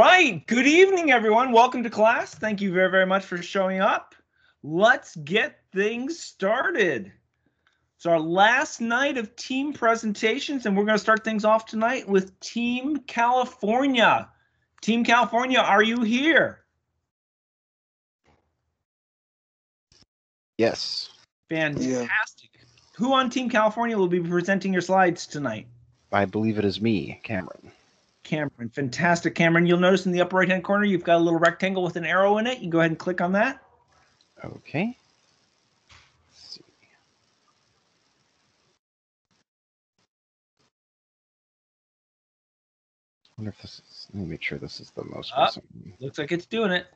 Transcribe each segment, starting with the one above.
right. Good evening, everyone. Welcome to class. Thank you very, very much for showing up. Let's get things started. It's our last night of team presentations, and we're going to start things off tonight with Team California. Team California, are you here? Yes, Fantastic. Who on Team California will be presenting your slides tonight? I believe it is me, Cameron. Cameron. Fantastic, Cameron. You'll notice in the upper right-hand corner, you've got a little rectangle with an arrow in it. You go ahead and click on that. Okay. Let's see. I wonder if this is. Let me make sure this is the most Ah. recent. Looks like it's doing it.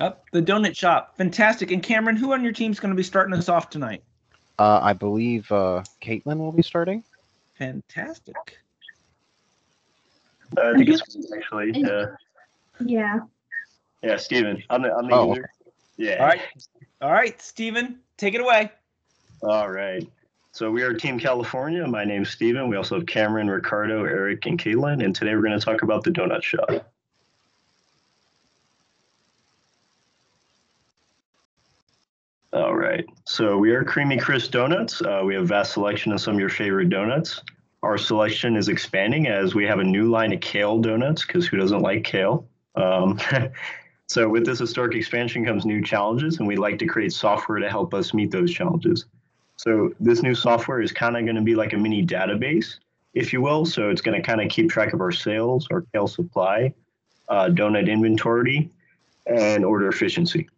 Up the donut shop. Fantastic. And Cameron, who on your team is going to be starting us off tonight? Uh, I believe uh, Caitlin will be starting. Fantastic. Uh, I think it's actually, uh, Yeah. yeah, Steven. I'm the, I'm the Oh, user. Yeah. All right. All right, Steven, take it away. All right. So we are Team California. My name's Steven. We also have Cameron, Ricardo, Eric, and Caitlin. And today we're going to talk about the donut shop. All right. So we are Creamy Crisp Donuts. Uh, we have a vast selection of some of your favorite donuts. Our selection is expanding as we have a new line of kale donuts because who doesn't like kale? Um, so with this historic expansion comes new challenges, and we like to create software to help us meet those challenges. So this new software is kind of going to be like a mini database, if you will. So it's going to kind of keep track of our sales, our kale supply, uh, donut inventory, and order efficiency.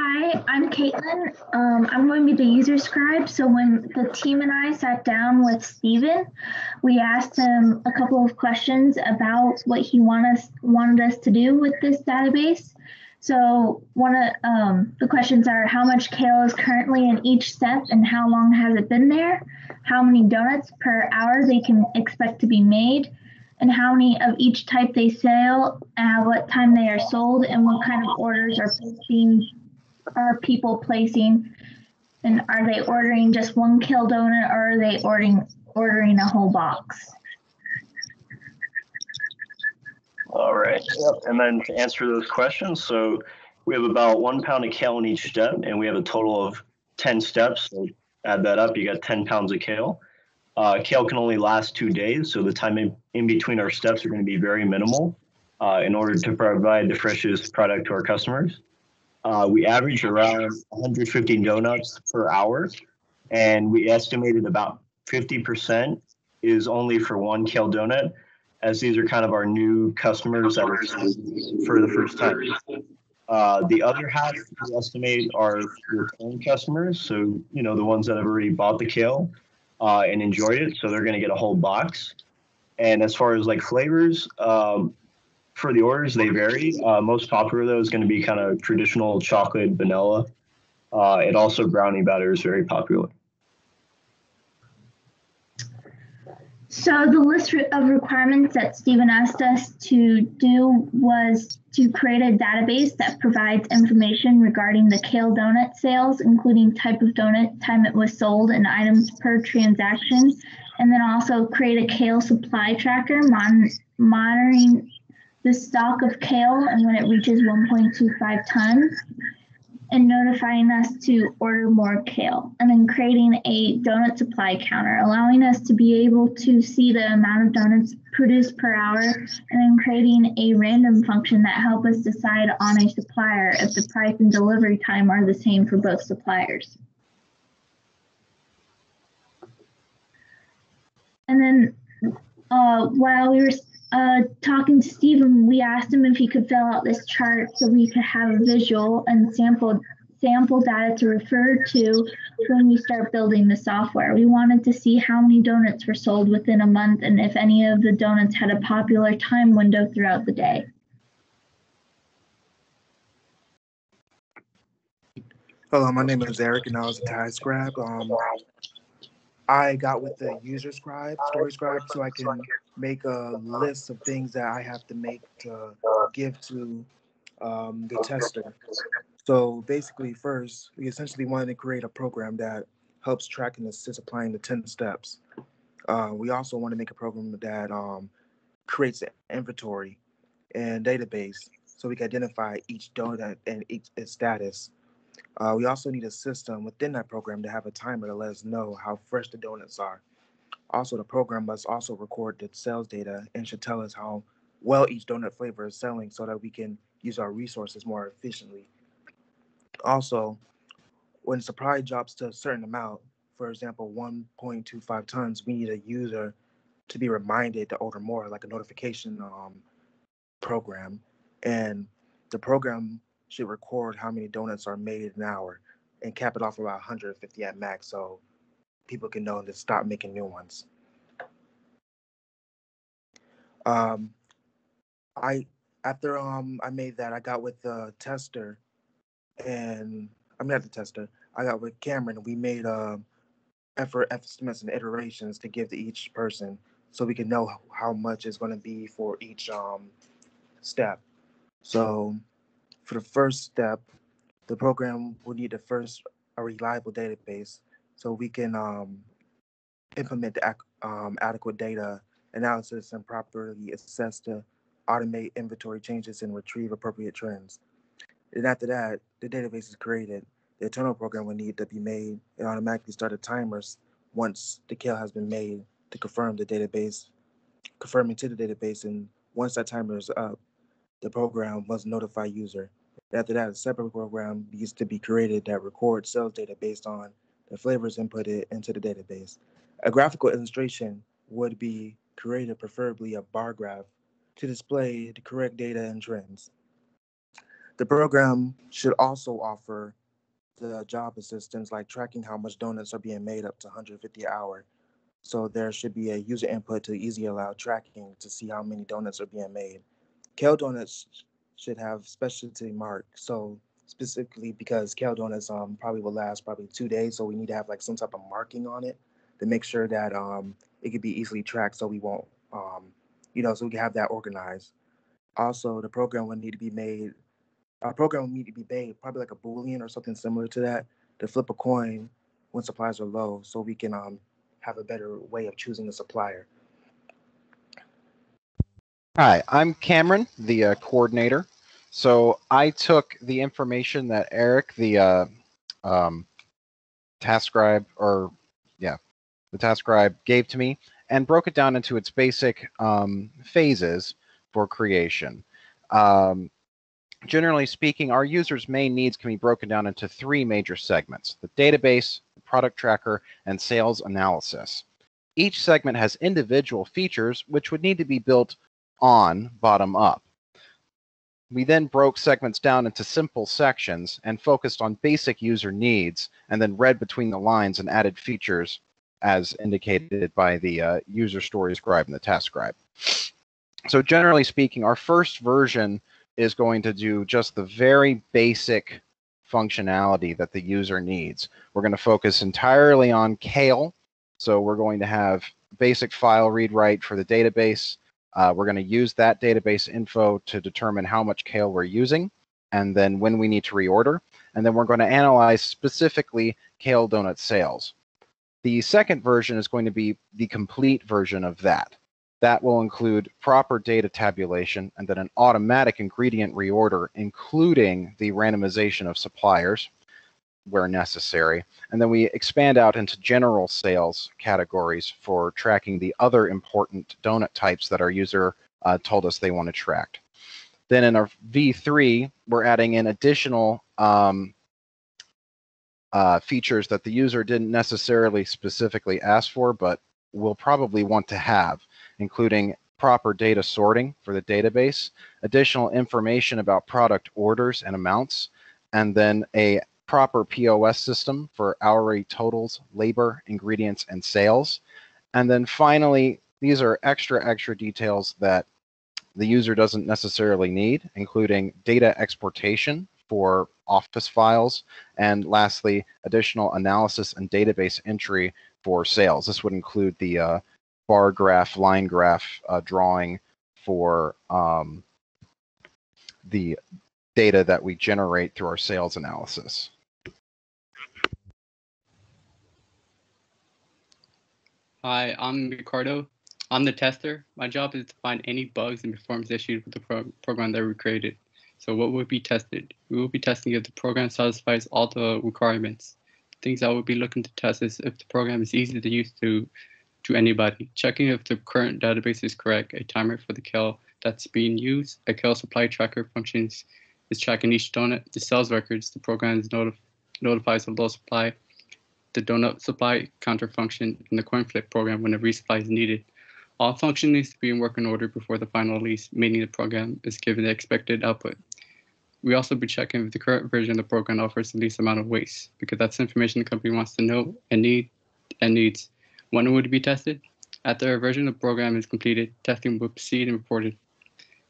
Hi, I'm Caitlin. Um, I'm going to be the user scribe. So when the team and I sat down with Steven, we asked him a couple of questions about what he want us, wanted us to do with this database. So one of um, the questions are how much kale is currently in each step and how long has it been there? How many donuts per hour they can expect to be made? And how many of each type they sell, uh, what time they are sold, and what kind of orders are being are people placing and are they ordering just one kill donut or are they ordering ordering a whole box All right. Yep. And then to answer those questions, so we have about one pound of kale in each step, and we have a total of 10 steps. So add that up, you got 10 pounds of kale. Uh, kale can only last two days, so the time in, in between our steps are going to be very minimal uh, in order to provide the freshest product to our customers. Uh, we average around 150 donuts per hour, and we estimated about 50% is only for one kale donut as these are kind of our new customers that are for the first time. Uh, the other half we estimate are return customers, so you know the ones that have already bought the kale uh, and enjoyed it, so they're going to get a whole box. And as far as like flavors, um, for the orders they vary. Uh, most popular though is going to be kind of traditional chocolate, vanilla, uh, and also brownie batter is very popular. so the list of requirements that stephen asked us to do was to create a database that provides information regarding the kale donut sales including type of donut time it was sold and items per transaction and then also create a kale supply tracker mon- monitoring the stock of kale and when it reaches 1.25 tons and notifying us to order more kale and then creating a donut supply counter allowing us to be able to see the amount of donuts produced per hour and then creating a random function that help us decide on a supplier if the price and delivery time are the same for both suppliers. And then uh, while we were uh, talking to Stephen, we asked him if he could fill out this chart so we could have a visual and sample sample data to refer to when we start building the software. We wanted to see how many donuts were sold within a month and if any of the donuts had a popular time window throughout the day. Hello, my name is Eric, and I was a task grab. Um, I got with the user scribe, story scribe, so I can make a list of things that I have to make to give to um, the tester. So basically, first, we essentially wanted to create a program that helps track and assist applying the 10 steps. Uh, we also want to make a program that um, creates an inventory and database so we can identify each donut and each its status. Uh, we also need a system within that program to have a timer to let us know how fresh the donuts are. Also, the program must also record the sales data and should tell us how well each donut flavor is selling so that we can use our resources more efficiently. Also, when supply drops to a certain amount, for example, 1.25 tons, we need a user to be reminded to order more, like a notification um, program. And the program should record how many donuts are made in an hour and cap it off about 150 at max so people can know to stop making new ones. Um, I after um I made that I got with the tester and I'm not the tester. I got with Cameron. We made um effort estimates and iterations to give to each person so we can know how much is going to be for each um step. So for the first step, the program will need to first a reliable database so we can um, implement the um, adequate data analysis and properly assess to automate inventory changes and retrieve appropriate trends. And after that, the database is created. The internal program will need to be made and automatically start the timers once the kill has been made to confirm the database, confirming to the database. And once that timer is up, the program must notify user. After that, a separate program needs to be created that records sales data based on the flavors inputted into the database. A graphical illustration would be created, preferably a bar graph, to display the correct data and trends. The program should also offer the job assistance like tracking how much donuts are being made up to 150 an hour. So there should be a user input to easily allow tracking to see how many donuts are being made. Kale donuts should have specialty mark. So specifically because kale donuts um probably will last probably two days. So we need to have like some type of marking on it to make sure that um it could be easily tracked so we won't um you know so we can have that organized. Also the program would need to be made our program will need to be made probably like a boolean or something similar to that to flip a coin when supplies are low so we can um have a better way of choosing a supplier. Hi, I'm Cameron, the uh, coordinator. So I took the information that Eric, the uh, um, task scribe, or yeah, the task scribe gave to me, and broke it down into its basic um, phases for creation. Um, generally speaking, our users' main needs can be broken down into three major segments: the database, the product tracker, and sales analysis. Each segment has individual features which would need to be built on bottom up. We then broke segments down into simple sections and focused on basic user needs and then read between the lines and added features as indicated by the uh, user story scribe and the task scribe. So generally speaking, our first version is going to do just the very basic functionality that the user needs. We're going to focus entirely on Kale. So we're going to have basic file read write for the database, uh, we're going to use that database info to determine how much kale we're using and then when we need to reorder. And then we're going to analyze specifically kale donut sales. The second version is going to be the complete version of that. That will include proper data tabulation and then an automatic ingredient reorder, including the randomization of suppliers where necessary. And then we expand out into general sales categories for tracking the other important donut types that our user uh, told us they want to track. Then in our V3, we're adding in additional um, uh, features that the user didn't necessarily specifically ask for, but will probably want to have, including proper data sorting for the database, additional information about product orders and amounts, and then a proper POS system for hourly totals, labor, ingredients, and sales. And then finally, these are extra, extra details that the user doesn't necessarily need, including data exportation for office files, and lastly, additional analysis and database entry for sales. This would include the uh, bar graph, line graph uh, drawing for um, the data that we generate through our sales analysis. Hi, I'm Ricardo. I'm the tester. My job is to find any bugs and performance issues with the pro program that we created. So what would be tested? We will be testing if the program satisfies all the requirements. Things I would be looking to test is if the program is easy to use to to anybody, checking if the current database is correct, a timer for the kill that's being used, a kill supply tracker functions is tracking each donut, the sales records, the program is notif notifies of low supply, the donut supply counter function, and the coin flip program when a resupply is needed. All function needs to be in working order before the final release, meaning the program is given the expected output. We also be checking if the current version of the program offers the least amount of waste, because that's information the company wants to know and need and needs. When it would be tested? After a version of the program is completed, testing will proceed and reported.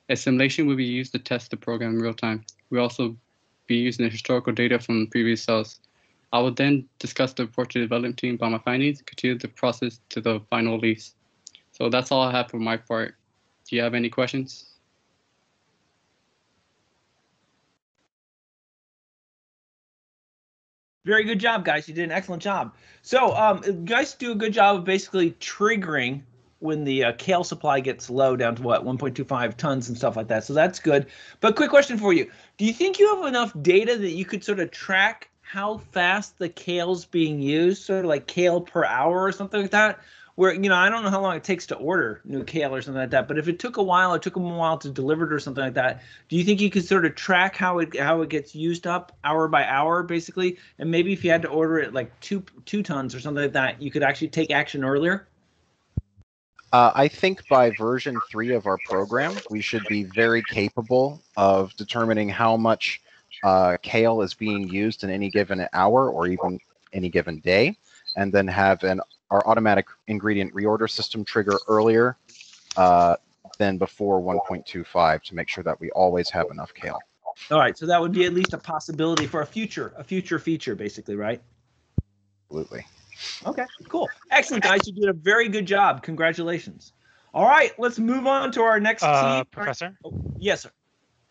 A simulation will be used to test the program in real time. We also be using the historical data from previous cells. I will then discuss the report to development team about my findings continue the process to the final release. So that's all I have for my part. Do you have any questions? Very good job, guys. You did an excellent job. So, um, you guys do a good job of basically triggering when the uh, kale supply gets low down to what 1.25 tons and stuff like that. So that's good. But quick question for you: Do you think you have enough data that you could sort of track how fast the kale's being used, sort of like kale per hour or something like that? where you know I don't know how long it takes to order new kale or something like that, but if it took a while, it took them a while to deliver it or something like that. Do you think you could sort of track how it how it gets used up hour by hour, basically? And maybe if you had to order it like two two tons or something like that, you could actually take action earlier. Uh, I think by version three of our program, we should be very capable of determining how much uh, kale is being used in any given hour or even any given day, and then have an our automatic ingredient reorder system trigger earlier uh, than before 1.25 to make sure that we always have enough kale. All right, so that would be at least a possibility for a future, a future feature, basically, right? Absolutely. Okay, cool. Excellent, guys. You did a very good job. Congratulations. All right, let's move on to our next Uh, team. Professor, Oh, yes, sir.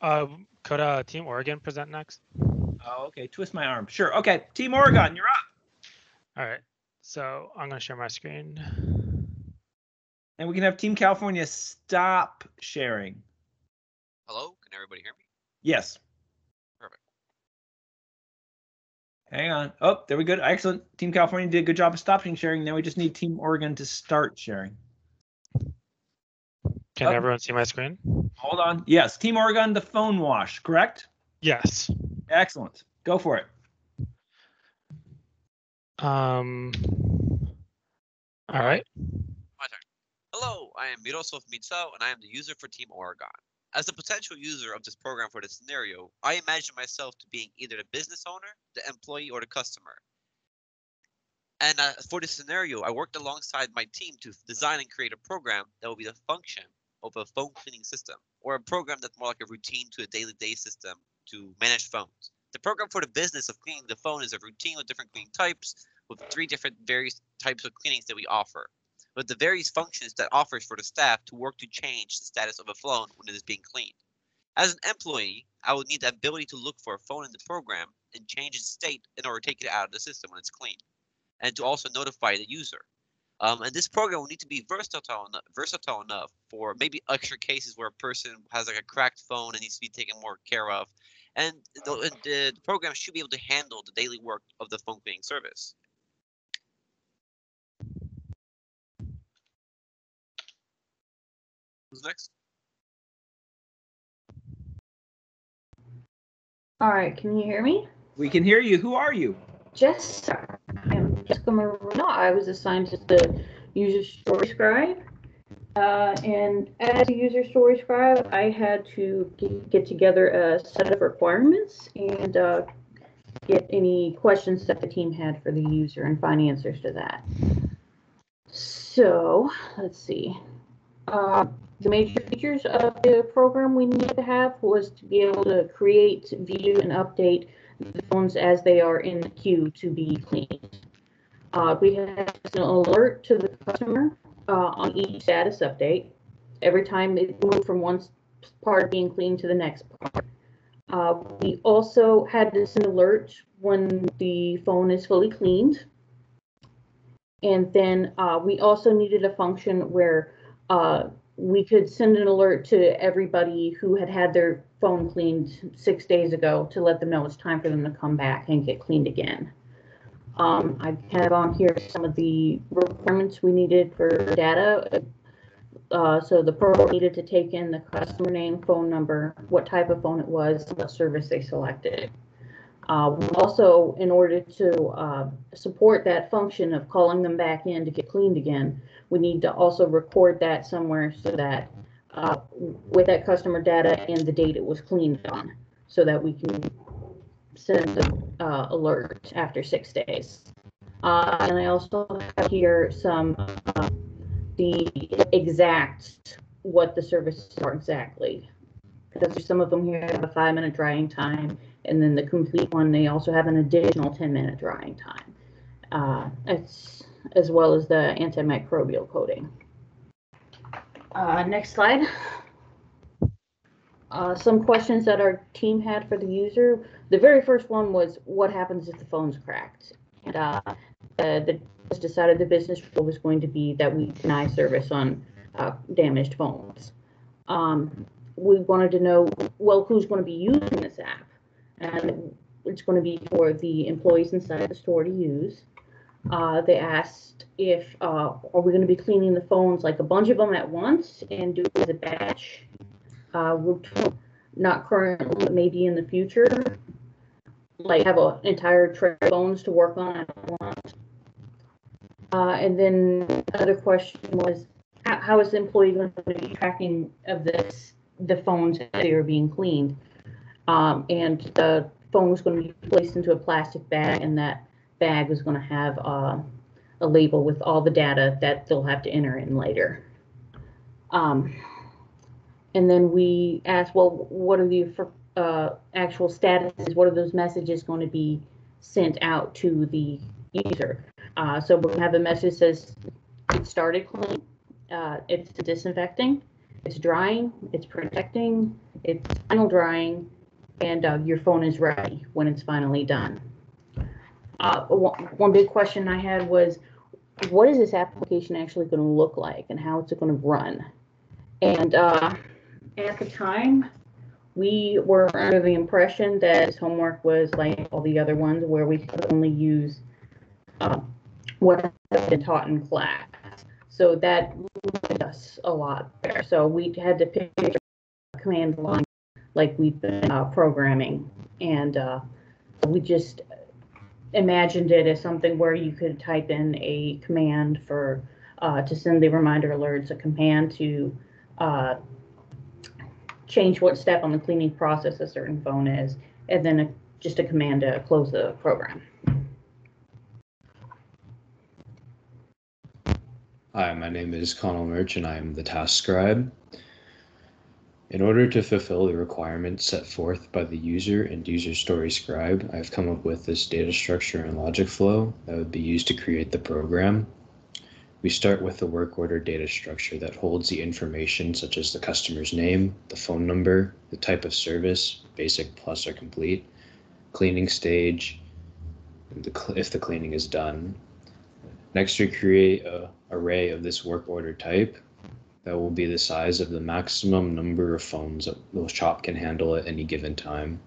uh, could uh, Team Oregon present next? Oh, okay. Twist my arm. Sure. Okay. Team Oregon, you're up. All right. So I'm going to share my screen. And we can have Team California stop sharing. Hello, can everybody hear me? Yes. Perfect. Hang on. Oh, there we go. Excellent. Team California did a good job of stopping sharing. Now we just need Team Oregon to start sharing. Can Oh. everyone see my screen? Hold on. Yes. Team Oregon, the phone wash, correct? Yes. Excellent. Go for it. Um. All right. My turn. Hello, I am Miroslav Mitsao, and I am the user for Team Oregon. As a potential user of this program for this scenario, I imagine myself to being either the business owner, the employee, or the customer. And uh, for this scenario, I worked alongside my team to design and create a program that will be the function of a phone cleaning system, or a program that's more like a routine to a daily day system to manage phones. The program for the business of cleaning the phone is a routine with different cleaning types, with three different various types of cleanings that we offer with the various functions that offers for the staff to work to change the status of a phone when it is being cleaned. As an employee, I would need the ability to look for a phone in the program and change its state in order to take it out of the system when it's clean, and to also notify the user. Um, and this program will need to be versatile enough, versatile enough for maybe extra cases where a person has like a cracked phone and needs to be taken more care of. And the, and the, the program should be able to handle the daily work of the phone cleaning service. Who's next? All right, can you hear me? We can hear you. Who are you? Jessica. I'm Jessica Marino. I was assigned as the user story scribe. Uh, and as a user story scribe, I had to get, get together a set of requirements and uh, get any questions that the team had for the user and find answers to that. So, let's see. Uh, the major features of the program we needed to have was to be able to create, view, and update the phones as they are in the queue to be cleaned. Uh, we have an alert to the customer uh, on each status update. Every time it moved from one part being cleaned to the next part. Uh, we also had this alert when the phone is fully cleaned. And then uh, we also needed a function where uh, we could send an alert to everybody who had had their phone cleaned six days ago to let them know it's time for them to come back and get cleaned again. Um, I have on here some of the requirements we needed for data. Uh, so the pro needed to take in the customer name, phone number, what type of phone it was, what service they selected. Uh, also, in order to uh, support that function of calling them back in to get cleaned again, we need to also record that somewhere so that uh, with that customer data and the date it was cleaned on, so that we can send an uh, alert after six days. Uh, and I also have here some uh, the exact what the services are exactly. Because some of them here have a five minute drying time, and then the complete one they also have an additional 10 minute drying time. Uh, it's as well as the antimicrobial coating. Uh, next slide. Uh, some questions that our team had for the user. The very first one was, what happens if the phone's cracked? And uh, the, was decided the business rule was going to be that we deny service on uh, damaged phones. Um, we wanted to know, well, who's going to be using this app? And it's going to be for the employees inside the store to use. Uh, they asked if, uh, are we going to be cleaning the phones like a bunch of them at once and do it as a batch? Uh, not currently, but maybe in the future, like have an entire tray of phones to work on at once. Uh, and then another question was, how, how is the employee going to be tracking of this, the phones they are being cleaned? Um, and the phone was going to be placed into a plastic bag, and that bag was going to have uh, a label with all the data that they'll have to enter in later. Um, and then we asked, well, what are the uh, actual statuses? What are those messages going to be sent out to the user? Uh, so we'll have a message that says it started clean, uh, it's disinfecting, it's drying, it's protecting, it's final drying, and uh, your phone is ready when it's finally done. Uh, one, one big question I had was, what is this application actually going to look like, and how is it going to run? And uh, at the time, we were under the impression that this homework was like all the other ones, where we could only use uh, what had been taught in class. So that limited us a lot there. So we had to pick a command line like we've been uh, programming, and uh, we just imagined it as something where you could type in a command for uh, to send the reminder alerts, a command to uh, change what step on the cleaning process a certain phone is, and then a, just a command to close the program. Hi, my name is Connell Murch and I am the task scribe. In order to fulfill the requirements set forth by the user and user story scribe, I've come up with this data structure and logic flow that would be used to create the program. We start with the work order data structure that holds the information such as the customer's name, the phone number, the type of service, basic plus or complete, cleaning stage, if the cleaning is done. Next, we create an array of this work order type that will be the size of the maximum number of phones that the shop can handle at any given time.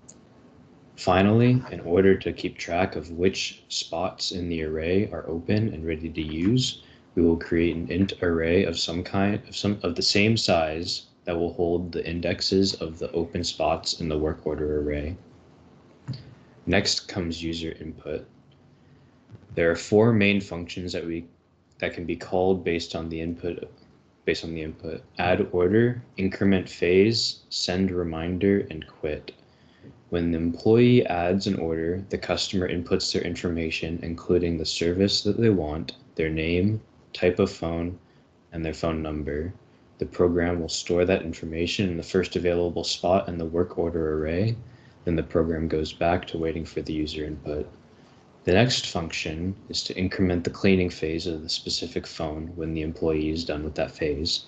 Finally, in order to keep track of which spots in the array are open and ready to use, we will create an int array of some kind of some of the same size that will hold the indexes of the open spots in the work order array. Next comes user input. There are four main functions that we that can be called based on the input based on the input add order increment phase send reminder and quit when the employee adds an order the customer inputs their information including the service that they want their name type of phone and their phone number. The program will store that information in the first available spot in the work order array. Then the program goes back to waiting for the user input. The next function is to increment the cleaning phase of the specific phone when the employee is done with that phase.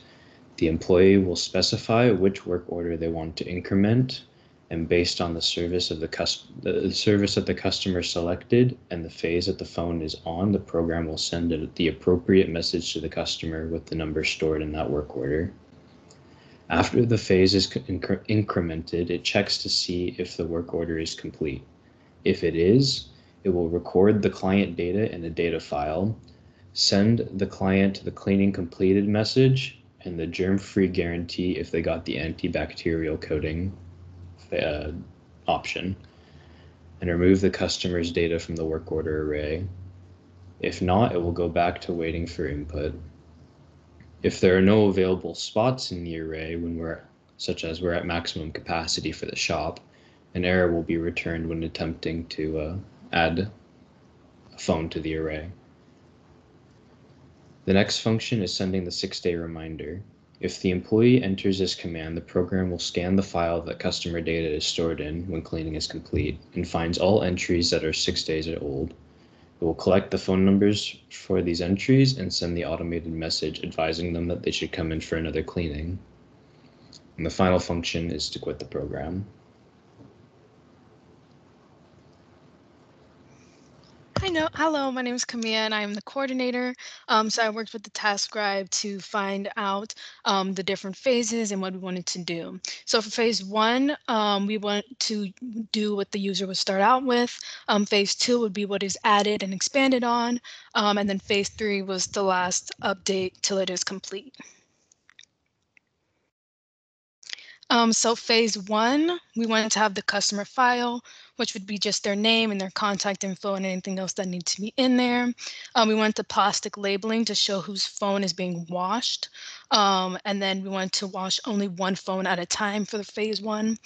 The employee will specify which work order they want to increment and based on the service of the, cus- the service that the customer selected and the phase that the phone is on, the program will send a, the appropriate message to the customer with the number stored in that work order. After the phase is incre- incremented, it checks to see if the work order is complete. If it is, it will record the client data in a data file, send the client the cleaning completed message, and the germ-free guarantee if they got the antibacterial coating uh, option and remove the customer's data from the work order array. If not, it will go back to waiting for input. If there are no available spots in the array when we're such as we're at maximum capacity for the shop, an error will be returned when attempting to uh, add a phone to the array. The next function is sending the six-day reminder. If the employee enters this command, the program will scan the file that customer data is stored in when cleaning is complete and finds all entries that are six days old. It will collect the phone numbers for these entries and send the automated message advising them that they should come in for another cleaning. And the final function is to quit the program. Hi, hello, my name is Camilla and I am the coordinator. Um, so I worked with the TaskScribe to find out um, the different phases and what we wanted to do. So for phase one, um, we want to do what the user would start out with. Um, phase two would be what is added and expanded on. Um, and then phase three was the last update till it is complete. Um, so phase one, we wanted to have the customer file, which would be just their name and their contact info and anything else that needs to be in there. Um, we went to plastic labeling to show whose phone is being washed. Um, and then we wanted to wash only one phone at a time for the phase one.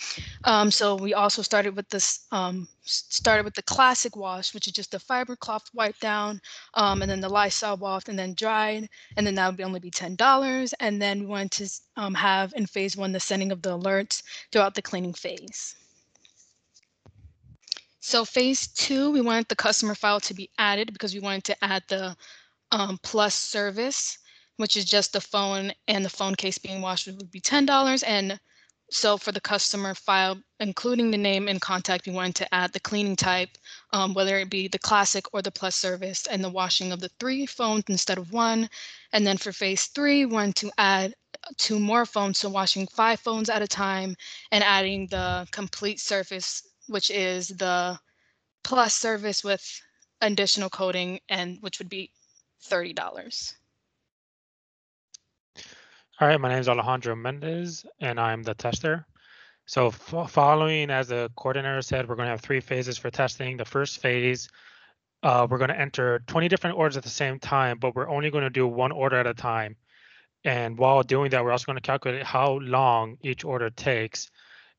Um, so we also started with this, um, started with the classic wash, which is just the fiber cloth wipe down, um, and then the Lysol wash and then dried. And then that would only be $10. And then we wanted to um, have in phase one, the sending of the alerts throughout the cleaning phase. So phase two, we wanted the customer file to be added because we wanted to add the um, plus service, which is just the phone and the phone case being washed would be $10. And so for the customer file, including the name and contact, we wanted to add the cleaning type, um, whether it be the classic or the plus service and the washing of the three phones instead of one. And then for phase three, we wanted to add two more phones, so washing five phones at a time and adding the complete surface which is the plus service with additional coding and which would be $30. All right, my name is Alejandro Mendez, and I'm the tester. So following, as the coordinator said, we're going to have three phases for testing. The first phase, uh, we're going to enter 20 different orders at the same time, but we're only going to do one order at a time. And while doing that, we're also going to calculate how long each order takes.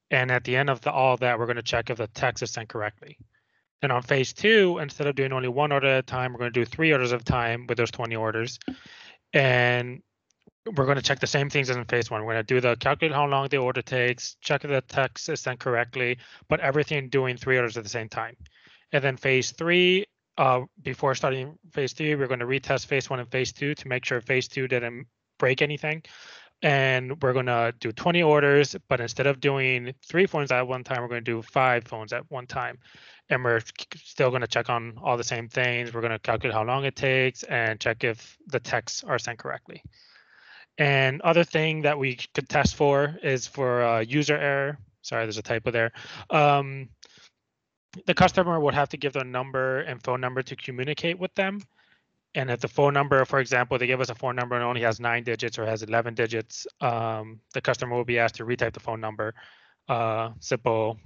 And at the end of the, all that, we're going to check if the text is sent correctly. And on phase two, instead of doing only one order at a time, we're going to do three orders of time with those 20 orders. And we're going to check the same things as in phase one. We're going to do the calculate how long the order takes, check if the text is sent correctly, but everything doing three orders at the same time. And then phase three, uh, before starting phase three, we're going to retest phase one and phase two to make sure phase two didn't break anything and we're going to do 20 orders but instead of doing three phones at one time we're going to do five phones at one time. And we're still going to check on all the same things. We're going to calculate how long it takes and check if the texts are sent correctly. And other thing that we could test for is for uh, user error. Sorry there's a typo there. Um, the customer would have to give their number and phone number to communicate with them and if the phone number, for example, they give us a phone number and only has nine digits or has 11 digits, um, the customer will be asked to retype the phone number. Uh, simple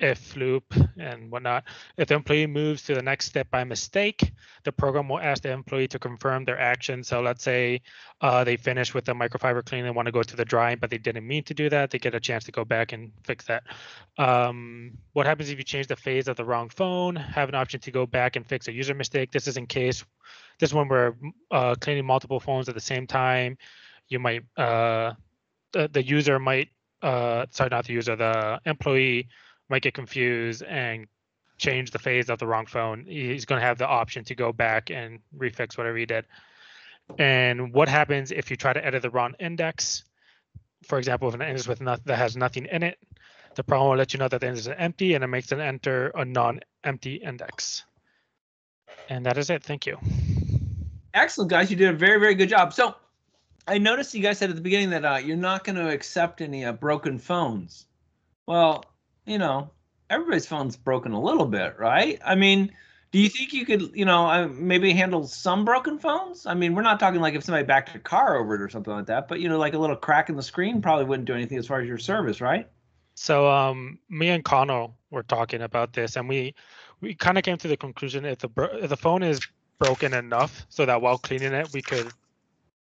if loop and whatnot. If the employee moves to the next step by mistake, the program will ask the employee to confirm their action. So let's say uh, they finish with the microfiber cleaning and want to go to the drying, but they didn't mean to do that. They get a chance to go back and fix that. Um, what happens if you change the phase of the wrong phone? Have an option to go back and fix a user mistake. This is in case this one we're uh, cleaning multiple phones at the same time. You might uh, the, the user might uh, sorry not the user the employee might get confused and change the phase of the wrong phone, he's going to have the option to go back and refix whatever he did. And what happens if you try to edit the wrong index? For example, if an index with not, that has nothing in it, the problem will let you know that the index is empty and it makes it enter a non-empty index. And that is it. Thank you. Excellent, guys. You did a very, very good job. So I noticed you guys said at the beginning that uh, you're not going to accept any uh, broken phones. Well, you know, everybody's phone's broken a little bit, right? I mean, do you think you could, you know, uh, maybe handle some broken phones? I mean, we're not talking like if somebody backed a car over it or something like that, but you know, like a little crack in the screen probably wouldn't do anything as far as your service, right? So um, me and Connell were talking about this, and we we kind of came to the conclusion if the bro- if the phone is broken enough so that while cleaning it we could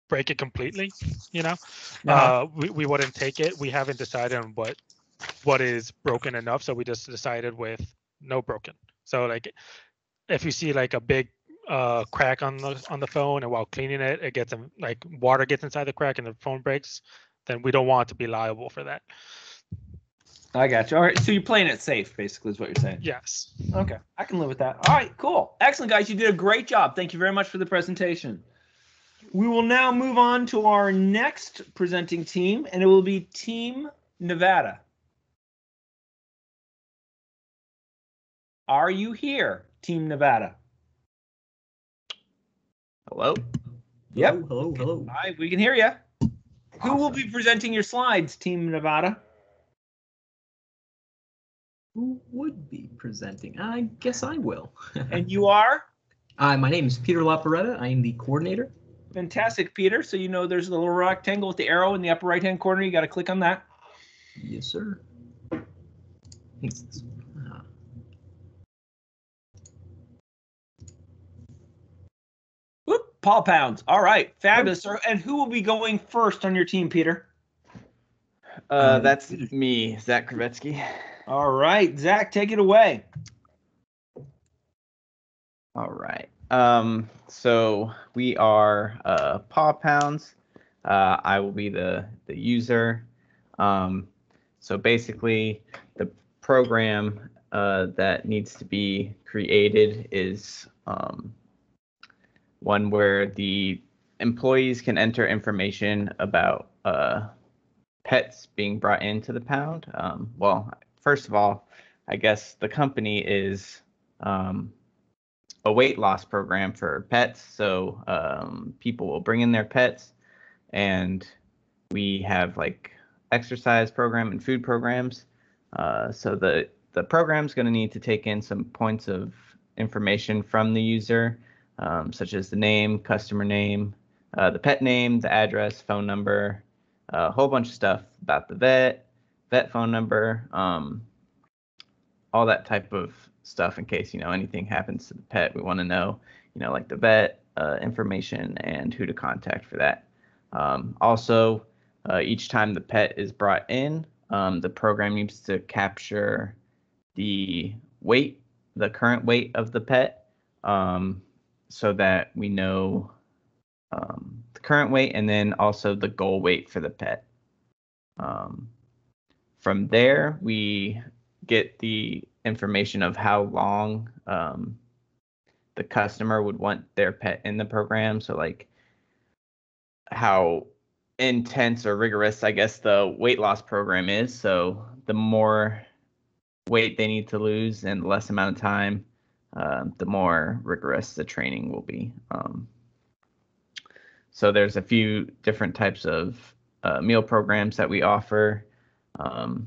break it completely. You know, Uh-huh. uh, we we wouldn't take it. We haven't decided on what what is broken enough, so we just decided with no broken. So like, if you see like a big uh crack on the on the phone and while cleaning it it gets like water gets inside the crack and the phone breaks then we don't want to be liable for that I got you. All right, so you're playing it safe, basically, is what you're saying. yes Okay, I can live with that. All right, cool. Excellent, guys. You did a great job. Thank you very much for the presentation. We will now move on to our next presenting team, and it will be Team Nevada. Are you here, Team Nevada? Hello? Yep. Hello, hello. Hi, we can hear you. Who will be presenting your slides, Team Nevada? Who would be presenting? I guess I will. And you are? Hi, my name is Peter LaPoretta. I am the coordinator. Fantastic, Peter. So you know there's a little rectangle with the arrow in the upper right-hand corner. You got to click on that. Yes, sir. I think it's this one. Ah. Whoop, Paw Pounds. All right, fabulous. So- And who will be going first on your team, Peter? Uh, that's me, Zach Kravetsky. All right, Zach, take it away. All right. Um, so we are uh, Paw Pounds. Uh, I will be the the user. Um, so basically, the program uh, that needs to be created is um, one where the employees can enter information about uh, pets being brought into the pound. Um, well, first of all, I guess the company is um, a weight loss program for pets. So um, people will bring in their pets, and we have like exercise program and food programs. Uh, so the the program's going to need to take in some points of information from the user, um, such as the name, customer name, uh, the pet name, the address, phone number, a whole bunch of stuff about the vet, vet phone number, um, all that type of stuff in case you know anything happens to the pet. We want to know, you know, like the vet uh, information and who to contact for that. Um, also, uh, each time the pet is brought in, um, the program needs to capture the weight, the current weight of the pet, um, so that we know um, the current weight and then also the goal weight for the pet. Um, from there, we get the information of how long um, the customer would want their pet in the program. So, like, how intense or rigorous, I guess, the weight loss program is. So, the more weight they need to lose in less amount of time, um, the more rigorous the training will be. Um, so there's a few different types of uh, meal programs that we offer. Um,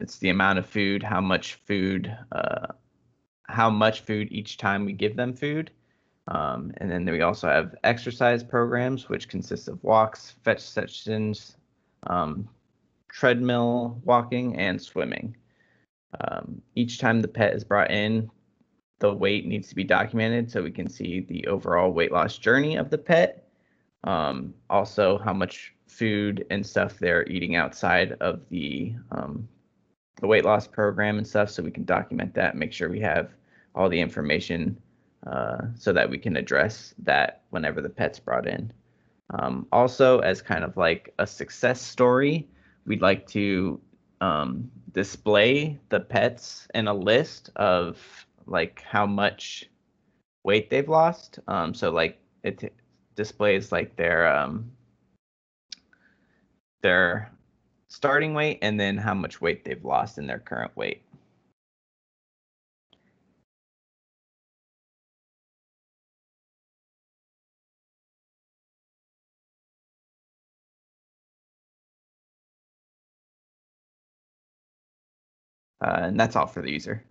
it's the amount of food, how much food, uh, how much food each time we give them food. Um, and then we also have exercise programs, which consist of walks, fetch sessions, um, treadmill walking, and swimming. Um, each time the pet is brought in, the weight needs to be documented so we can see the overall weight loss journey of the pet. Um, also, how much food and stuff they're eating outside of the um, the weight loss program and stuff, so we can document that, make sure we have all the information uh, so that we can address that whenever the pet's brought in. Um, also, as kind of like a success story, we'd like to um, display the pets in a list of like how much weight they've lost. Um, so like it t- displays like their um, their starting weight and then how much weight they've lost in their current weight. Uh, and that's all for the user.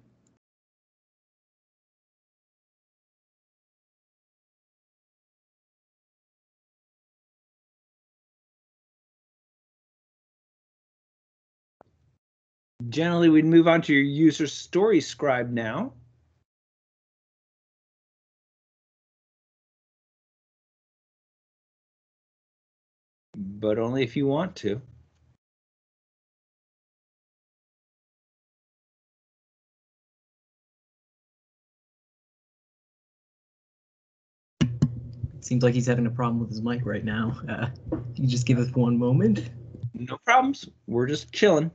Generally, we'd move on to your user story scribe now. But only if you want to. Seems like he's having a problem with his mic right now. Uh, can you just give us one moment? No problems. We're just chilling.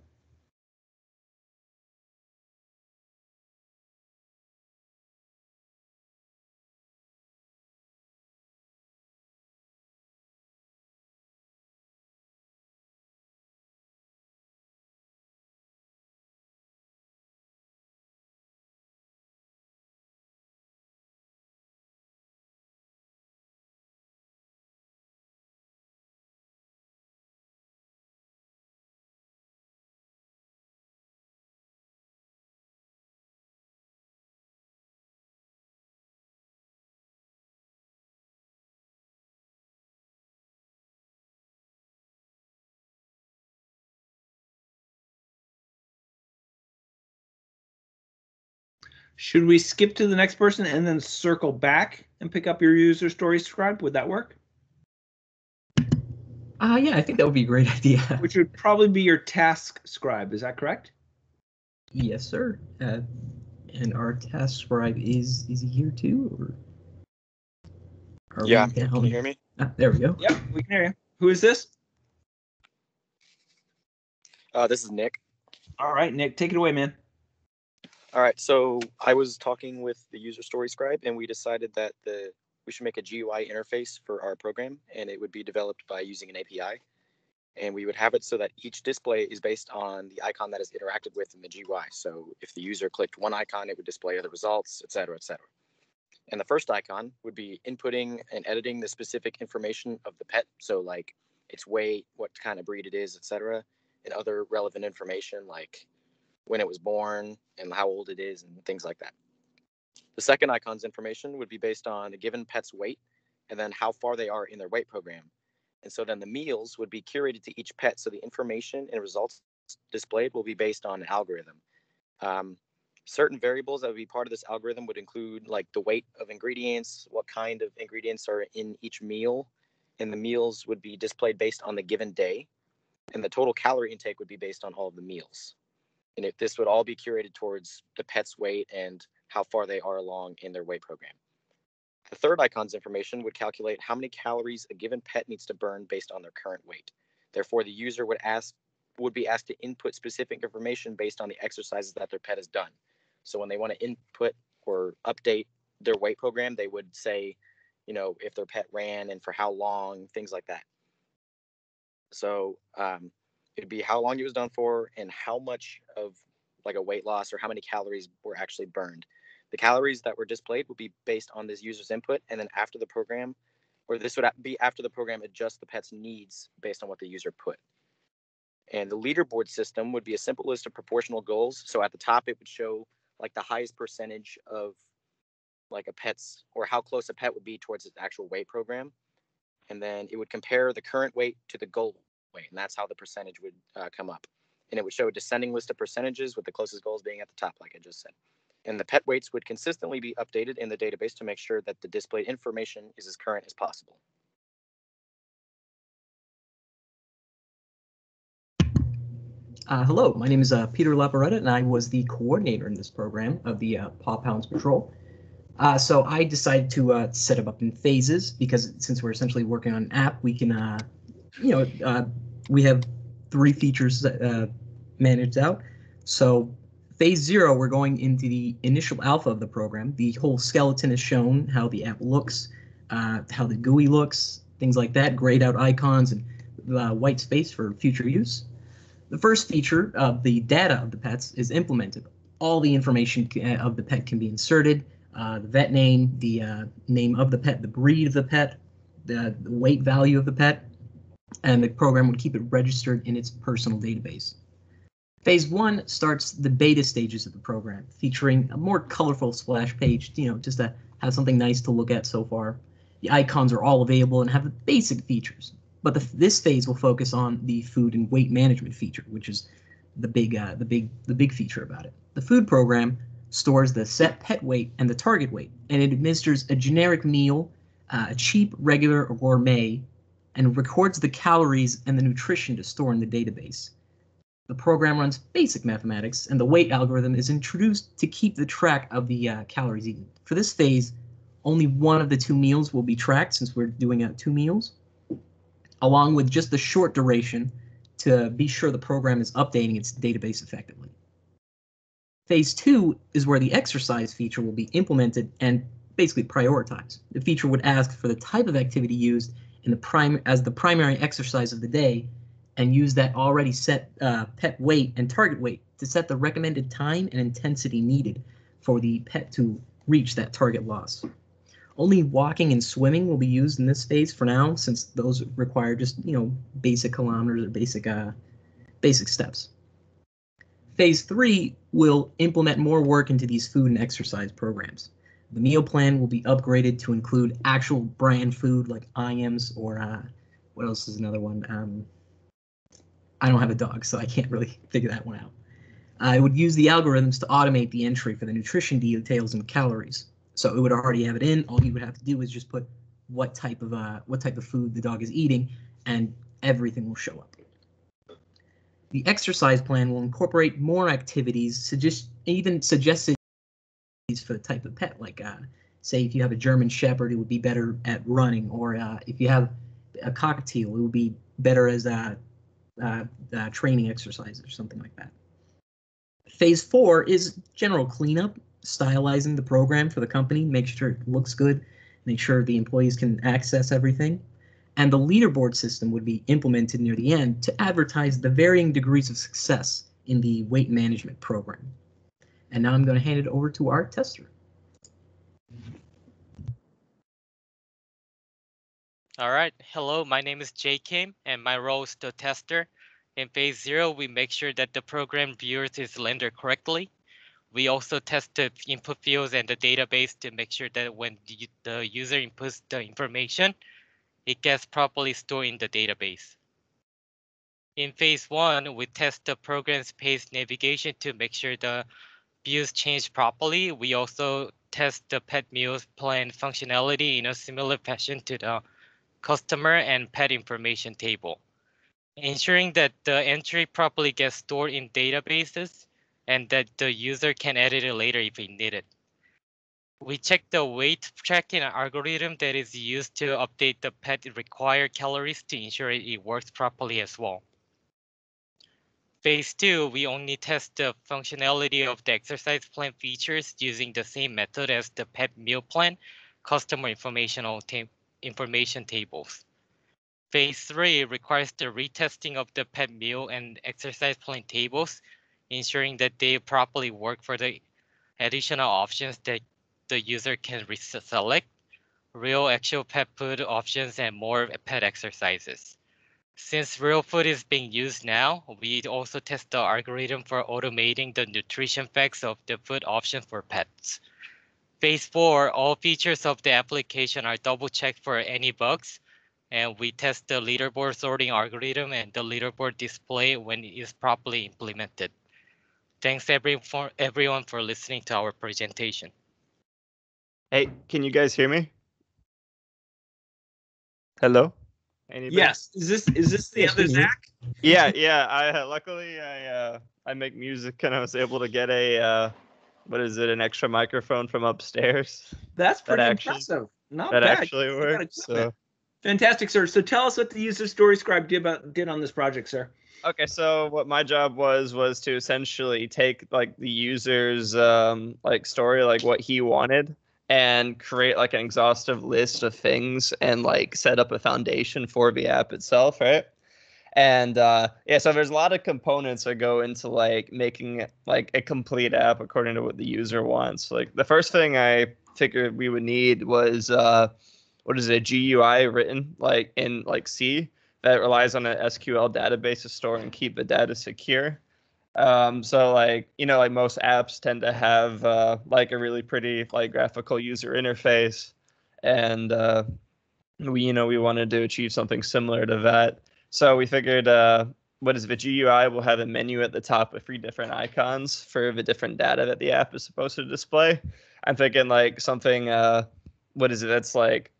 Should we skip to the next person and then circle back and pick up your user story scribe? Would that work? Uh, yeah, I think that would be a great idea. Which would probably be your task scribe. Is that correct? Yes, sir. Uh, and our task scribe is is he here too? Or Yeah, we can you hear me? Ah, there we go. Yep, we can hear you. Who is this? Uh, this is Nick. All right, Nick, take it away, man. All right, so I was talking with the user story scribe, and we decided that the we should make a GUI interface for our program, and it would be developed by using an API. And we would have it so that each display is based on the icon that is interacted with in the GUI. So if the user clicked one icon, it would display other results, et cetera, et cetera. And the first icon would be inputting and editing the specific information of the pet. So like its weight, what kind of breed it is, et cetera, and other relevant information like when it was born and how old it is and things like that. The second icon's information would be based on a given pet's weight and then how far they are in their weight program. And so then the meals would be curated to each pet. So the information and results displayed will be based on an algorithm. Um, certain variables that would be part of this algorithm would include like the weight of ingredients, what kind of ingredients are in each meal, and the meals would be displayed based on the given day. And the total calorie intake would be based on all of the meals and if this would all be curated towards the pet's weight and how far they are along in their weight program. The third icon's information would calculate how many calories a given pet needs to burn based on their current weight. Therefore, the user would ask would be asked to input specific information based on the exercises that their pet has done. So when they want to input or update their weight program, they would say, you know, if their pet ran and for how long, things like that. So um, it'd be how long it was done for and how much of like a weight loss or how many calories were actually burned. The calories that were displayed would be based on this user's input, and then after the program, or this would be after the program adjusts the pet's needs based on what the user put. And the leaderboard system would be a simple list of proportional goals. So at the top, it would show like the highest percentage of like a pet's or how close a pet would be towards its actual weight program. And then it would compare the current weight to the goal weight, and that's how the percentage would uh, come up. And it would show a descending list of percentages with the closest goals being at the top, like I just said. And the pet weights would consistently be updated in the database to make sure that the displayed information is as current as possible. Uh, hello, my name is uh, Peter Laparetta, and I was the coordinator in this program of the uh, Paw Pounds Patrol. Uh, so I decided to uh, set them up in phases because since we're essentially working on an app, we can, uh, you know, uh, we have three features uh, managed out. So phase zero, we're going into the initial alpha of the program. The whole skeleton is shown, how the app looks, uh, how the GUI looks, things like that, grayed out icons and uh, white space for future use. The first feature of the data of the pets is implemented. All the information uh, of the pet can be inserted, uh, the vet name, the uh, name of the pet, the breed of the pet, the, the weight value of the pet, and the program would keep it registered in its personal database. Phase one starts the beta stages of the program, featuring a more colorful splash page, you know, just to have something nice to look at so far. The icons are all available and have the basic features, but the, this phase will focus on the food and weight management feature, which is the big, uh, the big, the big feature about it. The food program stores the set pet weight and the target weight, and it administers a generic meal, uh, a cheap, regular, or gourmet, and records the calories and the nutrition to store in the database. The program runs basic mathematics, and the weight algorithm is introduced to keep the track of the uh, calories eaten. For this phase, only one of the two meals will be tracked since we're doing uh, two meals, along with just the short duration to be sure the program is updating its database effectively. Phase two is where the exercise feature will be implemented and basically prioritized. The feature would ask for the type of activity used in the prime as the primary exercise of the day and use that already set uh, pet weight and target weight to set the recommended time and intensity needed for the pet to reach that target loss. Only walking and swimming will be used in this phase for now, since those require just you know basic kilometers or basic uh, basic steps. Phase three will implement more work into these food and exercise programs. The meal plan will be upgraded to include actual brand food like IAMS or uh, what else is another one? Um, I don't have a dog, so I can't really figure that one out. I would use the algorithms to automate the entry for the nutrition details and calories. So it would already have it in. All you would have to do is just put what type of uh, what type of food the dog is eating, and everything will show up. The exercise plan will incorporate more activities, suggest even suggested for the type of pet. Like, uh, say, if you have a German Shepherd, it would be better at running, or uh, if you have a cockatiel, it would be better as a uh, uh, training exercises or something like that. Phase four is general cleanup, stylizing the program for the company, make sure it looks good, make sure the employees can access everything. And the leaderboard system would be implemented near the end to advertise the varying degrees of success in the weight management program. And now I'm going to hand it over to our tester. All right. Hello, my name is Jay Kim, and my role is the tester. In phase zero, we make sure that the program viewers is rendered correctly. We also test the input fields and the database to make sure that when the, the user inputs the information, it gets properly stored in the database. In phase one, we test the program's page navigation to make sure the views change properly. We also test the pet meals plan functionality in a similar fashion to the customer and pet information table. Ensuring that the entry properly gets stored in databases and that the user can edit it later if needed. We check the weight tracking algorithm that is used to update the pet required calories to ensure it works properly as well. Phase two, we only test the functionality of the exercise plan features using the same method as the pet meal plan customer informational ta information tables. Phase three requires the retesting of the pet meal and exercise plan tables, ensuring that they properly work for the additional options that the user can select, real actual pet food options, and more pet exercises. Since real food is being used now, we also test the algorithm for automating the nutrition facts of the food option for pets. Phase 4, all features of the application are double checked for any bugs, and we test the leaderboard sorting algorithm and the leaderboard display when it is properly implemented. Thanks every for, everyone for listening to our presentation. Hey, can you guys hear me? Hello? Anybody? Yes. Is this is this the other Zach? Yeah, yeah. I uh, luckily I uh, I make music and I was able to get a uh, what is it? An extra microphone from upstairs. That's pretty that actually, impressive. Not that bad. actually works. So Fantastic, sir. So tell us what the user story scribe did about did on this project, sir. Okay, so what my job was was to essentially take like the user's um, like story, like what he wanted, and create like an exhaustive list of things and like set up a foundation for the app itself, right? And uh, yeah, so there's a lot of components that go into like making like a complete app according to what the user wants. Like the first thing I figured we would need was uh, what is it, a GUI written like in like C that relies on an SQL database to store and keep the data secure. Um, so like you know like most apps tend to have uh, like a really pretty like graphical user interface, and uh, we you know we wanted to achieve something similar to that. So we figured uh, what is the GUI will have a menu at the top with three different icons for the different data that the app is supposed to display. I'm thinking like something uh, what is it that's like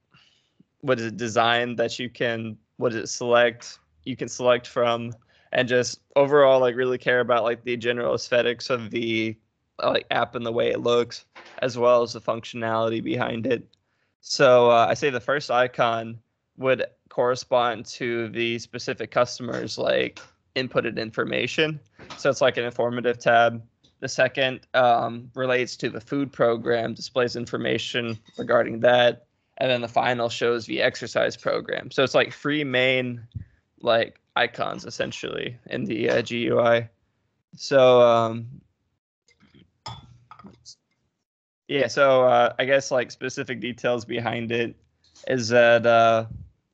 what is it designed that you can what is it select you can select from and just overall like really care about like the general aesthetics of the like app and the way it looks as well as the functionality behind it. So uh, i say the first icon would correspond to the specific customers like inputted information. So it's like an informative tab. The second um, relates to the food program displays information regarding that and then the final shows the exercise program. So it's like three main like icons essentially in the uh, GUI. So um, yeah, so uh, I guess like specific details behind it is that uh,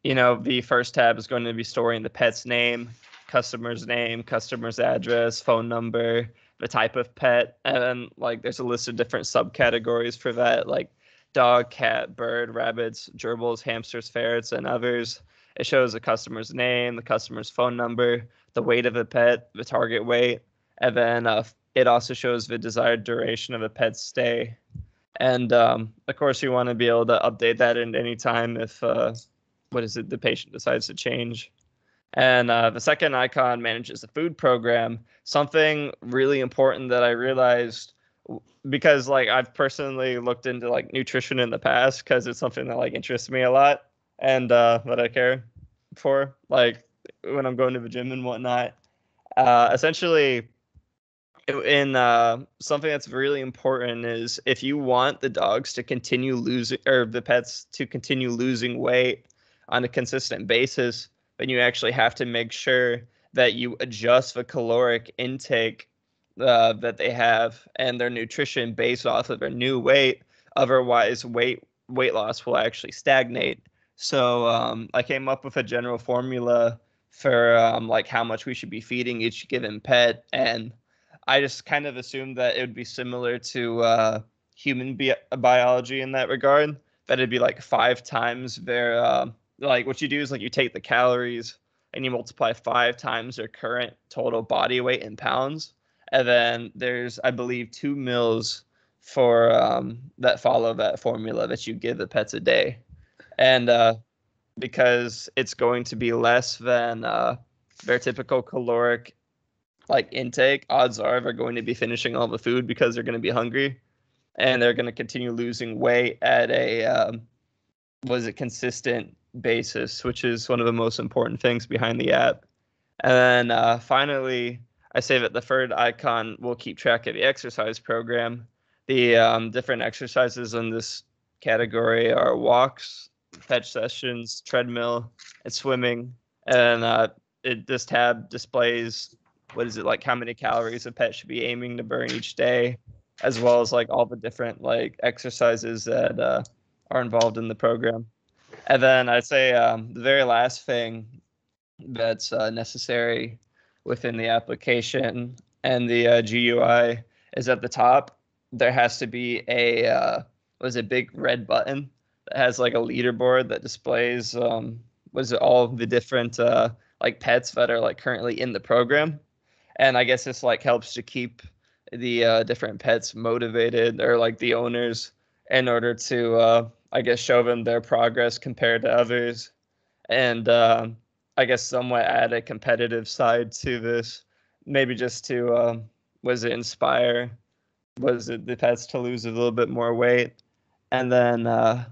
you know the first tab is going to be storing the pet's name, customer's name, customer's address, phone number, the type of pet, and like there's a list of different subcategories for that, like dog, cat, bird, rabbits, gerbils, hamsters, ferrets, and others. It shows the customer's name, the customer's phone number, the weight of the pet, the target weight, and then uh, it also shows the desired duration of a pet's stay. And um, of course, you want to be able to update that at any time if uh, what is it the patient decides to change. And uh, the second icon manages the food program. Something really important that I realized because like I've personally looked into like nutrition in the past because it's something that like interests me a lot and uh, that I care for, like when I'm going to the gym and whatnot. Uh, essentially, in uh, something that's really important is if you want the dogs to continue losing or the pets to continue losing weight on a consistent basis, then you actually have to make sure that you adjust the caloric intake uh, that they have and their nutrition based off of their new weight. Otherwise, weight weight loss will actually stagnate. So um, I came up with a general formula for um, like how much we should be feeding each given pet, and I just kind of assumed that it would be similar to uh, human bi- biology in that regard. That it'd be like five times their uh, like what you do is like you take the calories and you multiply five times their current total body weight in pounds and then there's I believe two meals for um, that follow that formula that you give the pets a day, and uh, because it's going to be less than uh, their typical caloric like intake, odds are they're going to be finishing all the food because they're going to be hungry, and they're going to continue losing weight at a um, was it consistent basis, which is one of the most important things behind the app. And then uh, finally, I say that the third icon will keep track of the exercise program. The um, different exercises in this category are walks, fetch sessions, treadmill, and swimming. And uh, it, this tab displays what is it like how many calories a pet should be aiming to burn each day, as well as like all the different like exercises that uh, are involved in the program. And then I'd say um, the very last thing that's uh, necessary within the application and the uh, GUI is at the top. There has to be a uh, was a big red button has like a leaderboard that displays um, what is it all the different uh, like pets that are like currently in the program, and I guess this like helps to keep the uh, different pets motivated or like the owners in order to uh, I guess show them their progress compared to others, and uh, I guess somewhat add a competitive side to this. Maybe just to um, was it inspire? Was it the pets to lose a little bit more weight? And then uh,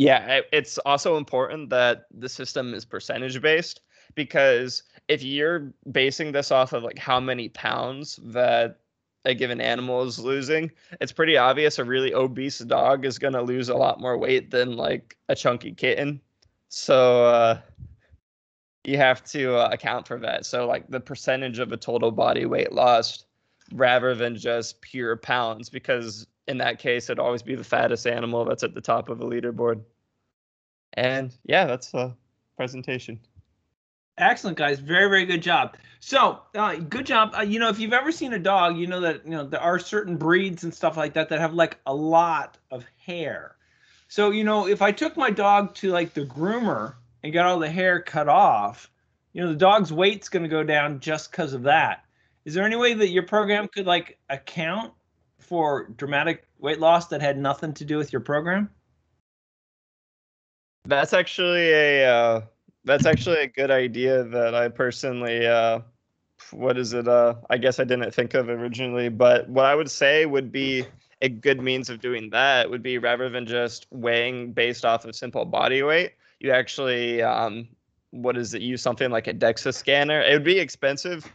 yeah, it's also important that the system is percentage based because if you're basing this off of like how many pounds that a given animal is losing, it's pretty obvious a really obese dog is going to lose a lot more weight than like a chunky kitten. So uh, you have to uh, account for that. So like the percentage of a total body weight lost rather than just pure pounds, because in that case, it'd always be the fattest animal that's at the top of a leaderboard. And yeah, that's a presentation. Excellent, guys. Very, very good job. So, uh, good job. Uh, you know, if you've ever seen a dog, you know that you know there are certain breeds and stuff like that that have like a lot of hair. So, you know, if I took my dog to like the groomer and got all the hair cut off, you know, the dog's weight's going to go down just because of that. Is there any way that your program could like account for dramatic weight loss that had nothing to do with your program? That's actually a uh, that's actually a good idea that I personally uh, what is it? Uh, I guess I didn't think of originally, but what I would say would be a good means of doing that would be rather than just weighing based off of simple body weight, you actually um, what is it? Use something like a DEXA scanner. It would be expensive,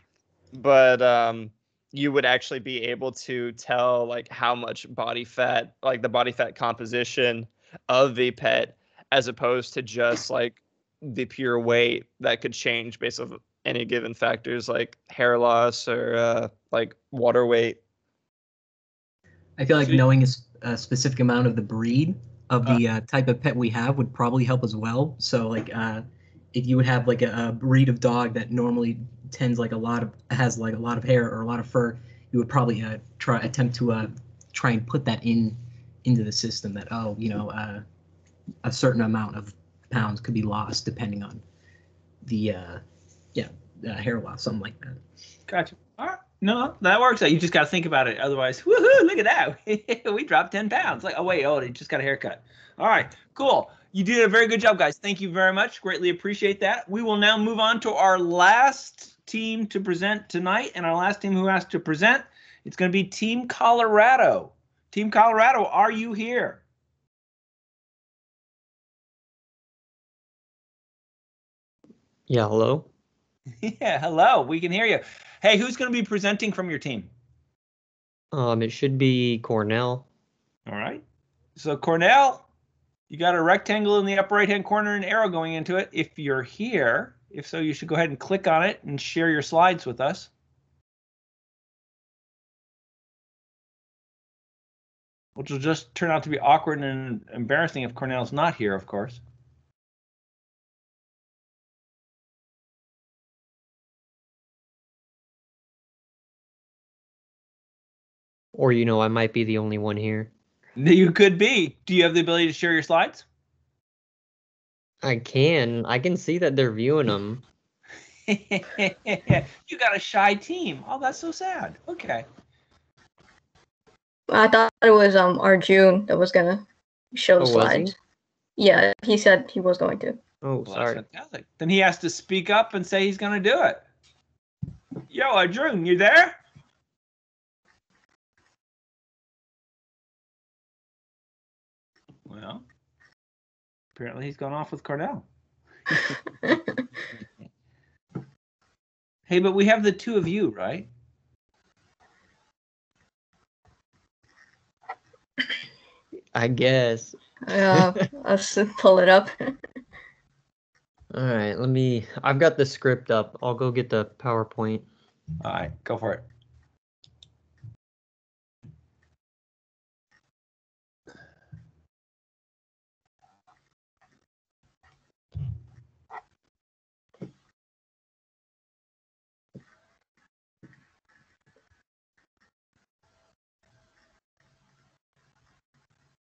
but um, you would actually be able to tell like how much body fat, like the body fat composition of the pet, as opposed to just like the pure weight that could change based on any given factors like hair loss or uh, like water weight. I feel like knowing a specific amount of the breed of the uh, type of pet we have would probably help as well. So like uh, if you would have like a, a breed of dog that normally tends like a lot of has like a lot of hair or a lot of fur, you would probably uh, try attempt to uh, try and put that in into the system that oh you know uh, a certain amount of pounds could be lost depending on the uh, yeah uh, hair loss something like that. Gotcha. No, that works. You just got to think about it. Otherwise, woohoo, look at that. we dropped 10 pounds. Like, oh, wait, oh, they just got a haircut. All right, cool. You did a very good job, guys. Thank you very much. Greatly appreciate that. We will now move on to our last team to present tonight. And our last team who has to present, it's going to be Team Colorado. Team Colorado, are you here? Yeah, hello. Yeah, hello. We can hear you. Hey, who's going to be presenting from your team? Um, it should be Cornell. All right. So Cornell, you got a rectangle in the upper right hand corner and an arrow going into it. If you're here, if so, you should go ahead and click on it and share your slides with us. Which will just turn out to be awkward and embarrassing if Cornell's not here, of course. Or, you know, I might be the only one here. You could be. Do you have the ability to share your slides? I can. I can see that they're viewing them. you got a shy team. Oh, that's so sad. Okay. I thought it was um Arjun that was gonna show the Oh, was he? slides. Yeah, he said he was going to. Oh, Well, that's sorry. fantastic. Then he has to speak up and say he's going to do it. Yo, Arjun, you there? Well, apparently he's gone off with Cornell. hey, but we have the two of you, right? I guess. Uh, let's pull it up. All right, let me. I've got the script up. I'll go get the PowerPoint. All right, go for it.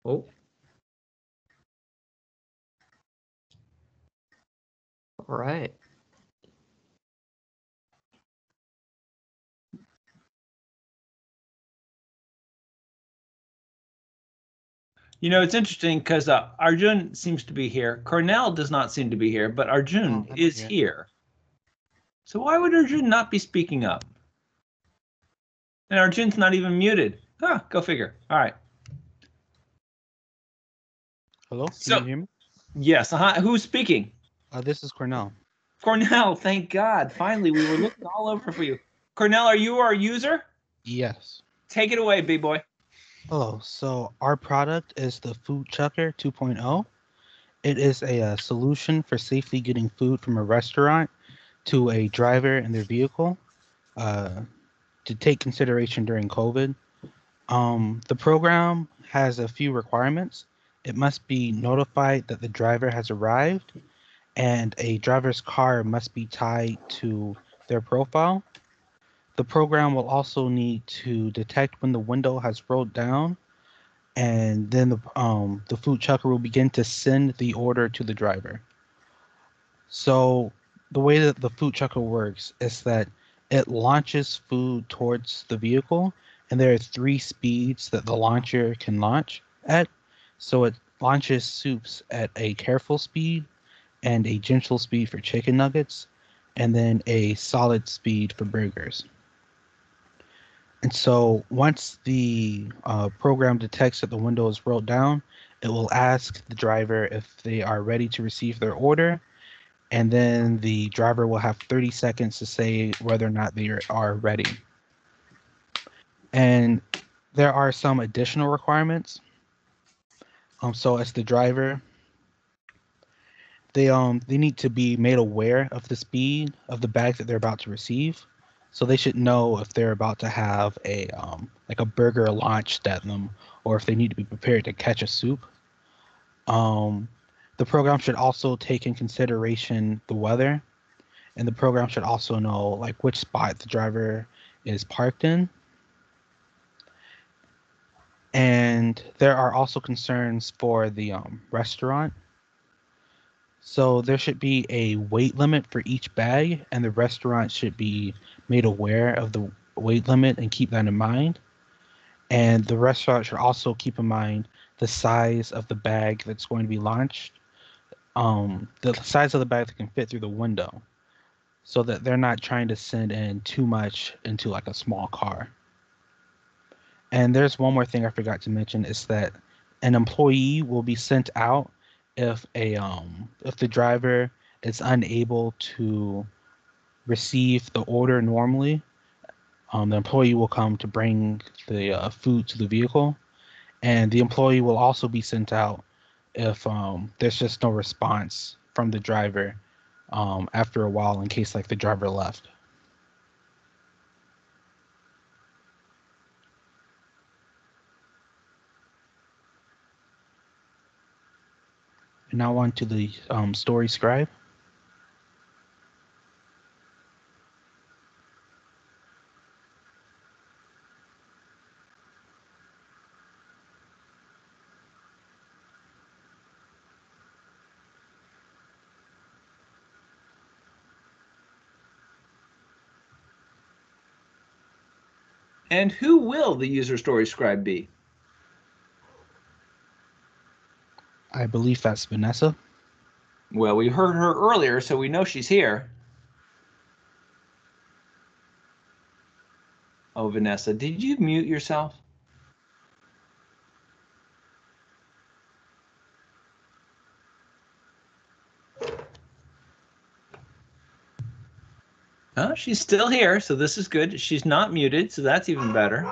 Oh. All right. You know, it's interesting because uh, Arjun seems to be here. Cornell does not seem to be here, but Arjun is here. So why would Arjun not be speaking up? And Arjun's not even muted. Huh, go figure. All right. Hello, can So- you hear me? Yes. Uh-huh. Who's speaking? Uh, this is Cornell. Cornell, thank God. Finally, we were looking all over for you. Cornell, are you our user? Yes. Take it away, big boy. Hello. So our product is the Food Chucker 2.0. It is a, uh solution for safely getting food from a restaurant to a driver in their vehicle uh, to take consideration during COVID. Um, the program has a few requirements. It must be notified that the driver has arrived, and a driver's car must be tied to their profile. The program will also need to detect when the window has rolled down, and then the um, the food chucker will begin to send the order to the driver. So the way that the food chucker works is that it launches food towards the vehicle, and there are three speeds that the launcher can launch at. So it launches soups at a careful speed, and a gentle speed for chicken nuggets, and then a solid speed for burgers. And so once the uh, program detects that the window is rolled down, it will ask the driver if they are ready to receive their order. And then the driver will have 30 seconds to say whether or not they are- are ready. And there are some additional requirements. Um, so as the driver, they um they need to be made aware of the speed of the bag that they're about to receive. So they should know if they're about to have a um like a burger launched at them or if they need to be prepared to catch a soup. Um the program should also take in consideration the weather and the program should also know like which spot the driver is parked in. And there are also concerns for the um, restaurant. So there should be a weight limit for each bag, and the restaurant should be made aware of the weight limit and keep that in mind. And the restaurant should also keep in mind the size of the bag that's going to be launched, um, the size of the bag that can fit through the window, so that they're not trying to send in too much into like a small car. And there's one more thing I forgot to mention is that an employee will be sent out if a um if the driver is unable to receive the order normally. Um, the employee will come to bring the uh, food to the vehicle, and the employee will also be sent out if um, there's just no response from the driver um, after a while in case like the driver left. Now on to the um, story scribe. And who will the user story scribe be? I believe that's Vanessa. Well, we heard her earlier, so we know she's here. Oh, Vanessa, did you mute yourself? Oh, she's still here, so this is good. She's not muted, so that's even better.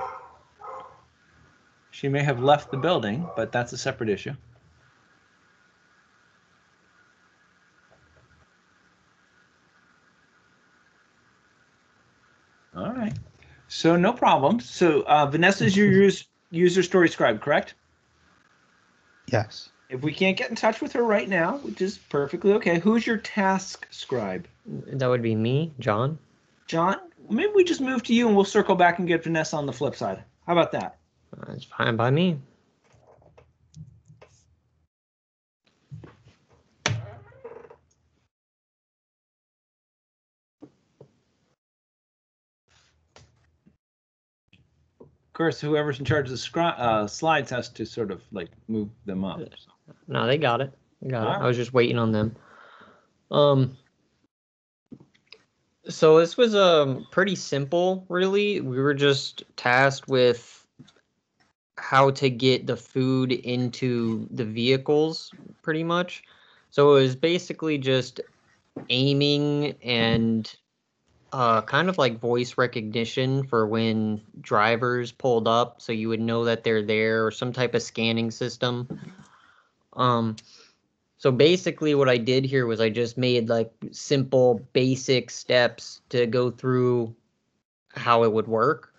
She may have left the building, but that's a separate issue. All right. So no problem. So uh, Vanessa is your use, user story scribe, correct? Yes. If we can't get in touch with her right now, which is perfectly okay, who's your task scribe? That would be me, John. John, maybe we just move to you and we'll circle back and get Vanessa on the flip side. How about that? That's fine by me. Of course, whoever's in charge of the scri- uh, slides has to sort of like move them up. No, they got it. They got it. I was just waiting on them. Um. So this was um pretty simple, really. We were just tasked with how to get the food into the vehicles, pretty much. So it was basically just aiming and uh, kind of like voice recognition for when drivers pulled up, so you would know that they're there, or some type of scanning system. Um, so basically, what I did here was I just made like simple, basic steps to go through how it would work,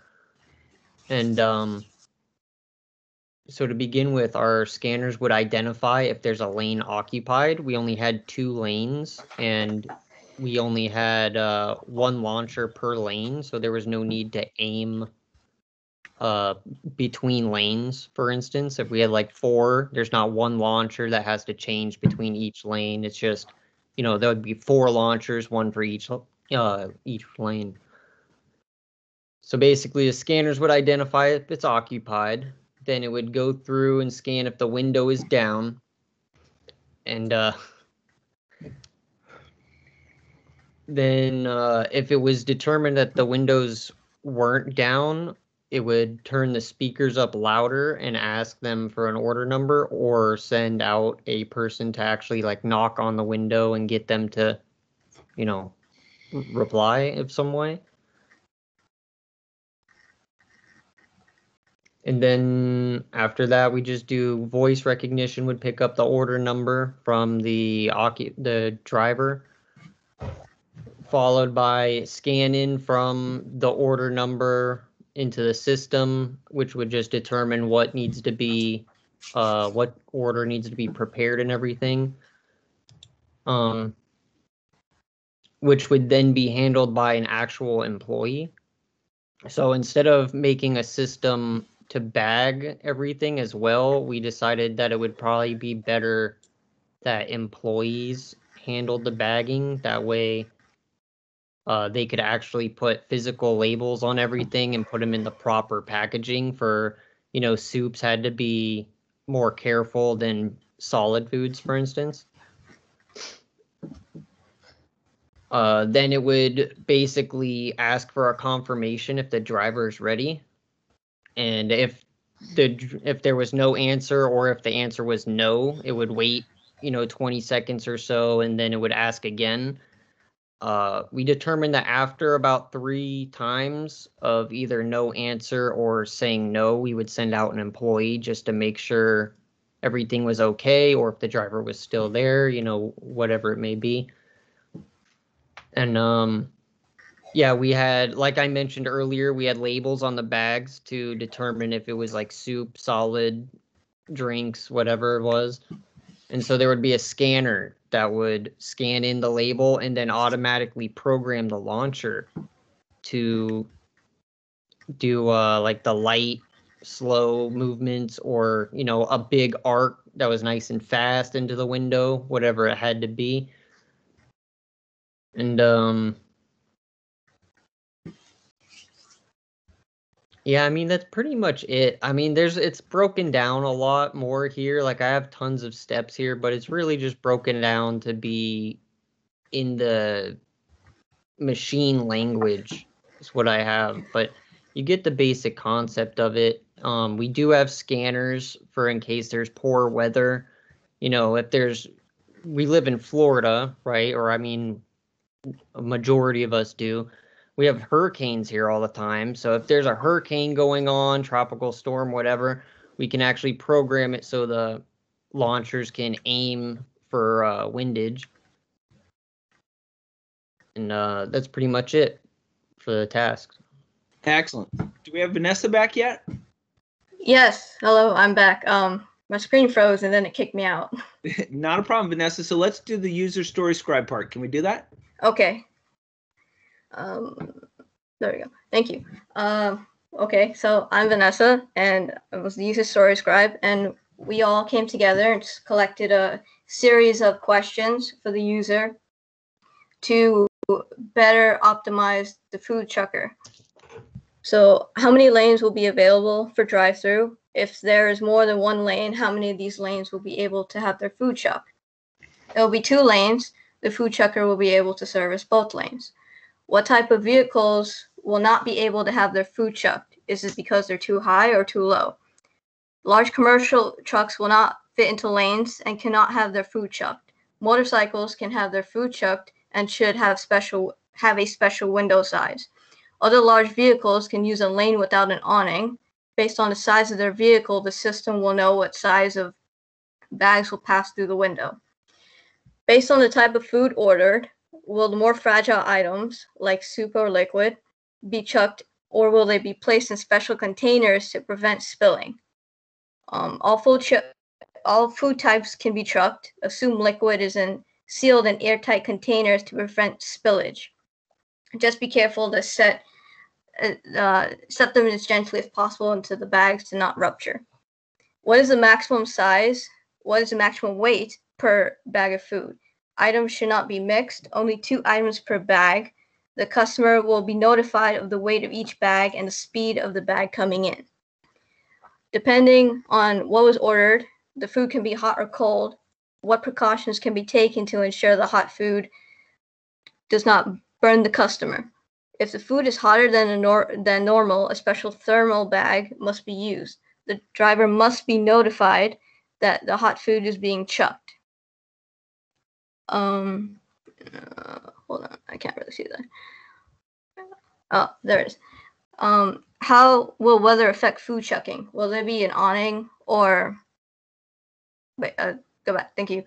and um, so to begin with, our scanners would identify if there's a lane occupied. We only had two lanes, and we only had uh, one launcher per lane, so there was no need to aim uh, between lanes, for instance. If we had like four, there's not one launcher that has to change between each lane. It's just, you know, there would be four launchers, one for each uh, each lane. So basically, the scanners would identify if it's occupied. Then it would go through and scan if the window is down. And uh, then uh, if it was determined that the windows weren't down, it would turn the speakers up louder and ask them for an order number or send out a person to actually like knock on the window and get them to, you know, reply in some way. And then after that, we just do voice recognition would pick up the order number from the the driver, followed by scan in from the order number into the system, which would just determine what needs to be, uh, what order needs to be prepared and everything. Um, which would then be handled by an actual employee. So instead of making a system to bag everything as well, we decided that it would probably be better that employees handled the bagging. That way, uh, they could actually put physical labels on everything and put them in the proper packaging. For you know, soups had to be more careful than solid foods, for instance. Uh, then it would basically ask for a confirmation if the driver is ready and if the if there was no answer or if the answer was no it would wait you know 20 seconds or so and then it would ask again uh, we determined that after about three times of either no answer or saying no we would send out an employee just to make sure everything was okay or if the driver was still there you know whatever it may be and um yeah, we had, like I mentioned earlier, we had labels on the bags to determine if it was like soup, solid, drinks, whatever it was. And so there would be a scanner that would scan in the label and then automatically program the launcher to do uh, like the light, slow movements or, you know, a big arc that was nice and fast into the window, whatever it had to be. And um Yeah, I mean that's pretty much it. I mean, there's it's broken down a lot more here. Like I have tons of steps here, but it's really just broken down to be in the machine language is what I have. But you get the basic concept of it. Um, we do have scanners for in case there's poor weather. You know, if there's we live in Florida, right? Or I mean, a majority of us do we have hurricanes here all the time. So if there's a hurricane going on, tropical storm, whatever, we can actually program it so the launchers can aim for uh, windage. And uh, that's pretty much it for the tasks. Excellent. Do we have Vanessa back yet? Yes. Hello, I'm back. Um, my screen froze and then it kicked me out. Not a problem, Vanessa. So let's do the user story scribe part. Can we do that? Okay. Um, there we go. Thank you. Um, okay, so I'm Vanessa, and I was the user story scribe, and we all came together and collected a series of questions for the user to better optimize the food chucker. So, how many lanes will be available for drive through? If there is more than one lane, how many of these lanes will be able to have their food chuck? It will be two lanes. The food chucker will be able to service both lanes. What type of vehicles will not be able to have their food chucked? Is it because they're too high or too low? Large commercial trucks will not fit into lanes and cannot have their food chucked. Motorcycles can have their food chucked and should have special have a special window size. Other large vehicles can use a lane without an awning. Based on the size of their vehicle, the system will know what size of bags will pass through the window. Based on the type of food ordered, will the more fragile items, like soup or liquid, be chucked or will they be placed in special containers to prevent spilling? Um, all food ch- all food types can be trucked. Assume liquid is in sealed and airtight containers to prevent spillage. Just be careful to set uh, uh, set them as gently as possible into the bags to not rupture. What is the maximum size? What is the maximum weight per bag of food? Items should not be mixed. Only two items per bag. The customer will be notified of the weight of each bag and the speed of the bag coming in. Depending on what was ordered, the food can be hot or cold. What precautions can be taken to ensure the hot food does not burn the customer? If the food is hotter than, nor- than normal, a special thermal bag must be used. The driver must be notified that the hot food is being chucked. Um, uh, hold on, I can't really see that. Oh, there it is. Um, how will weather affect food chucking? Will there be an awning or wait, uh, go back. Thank you.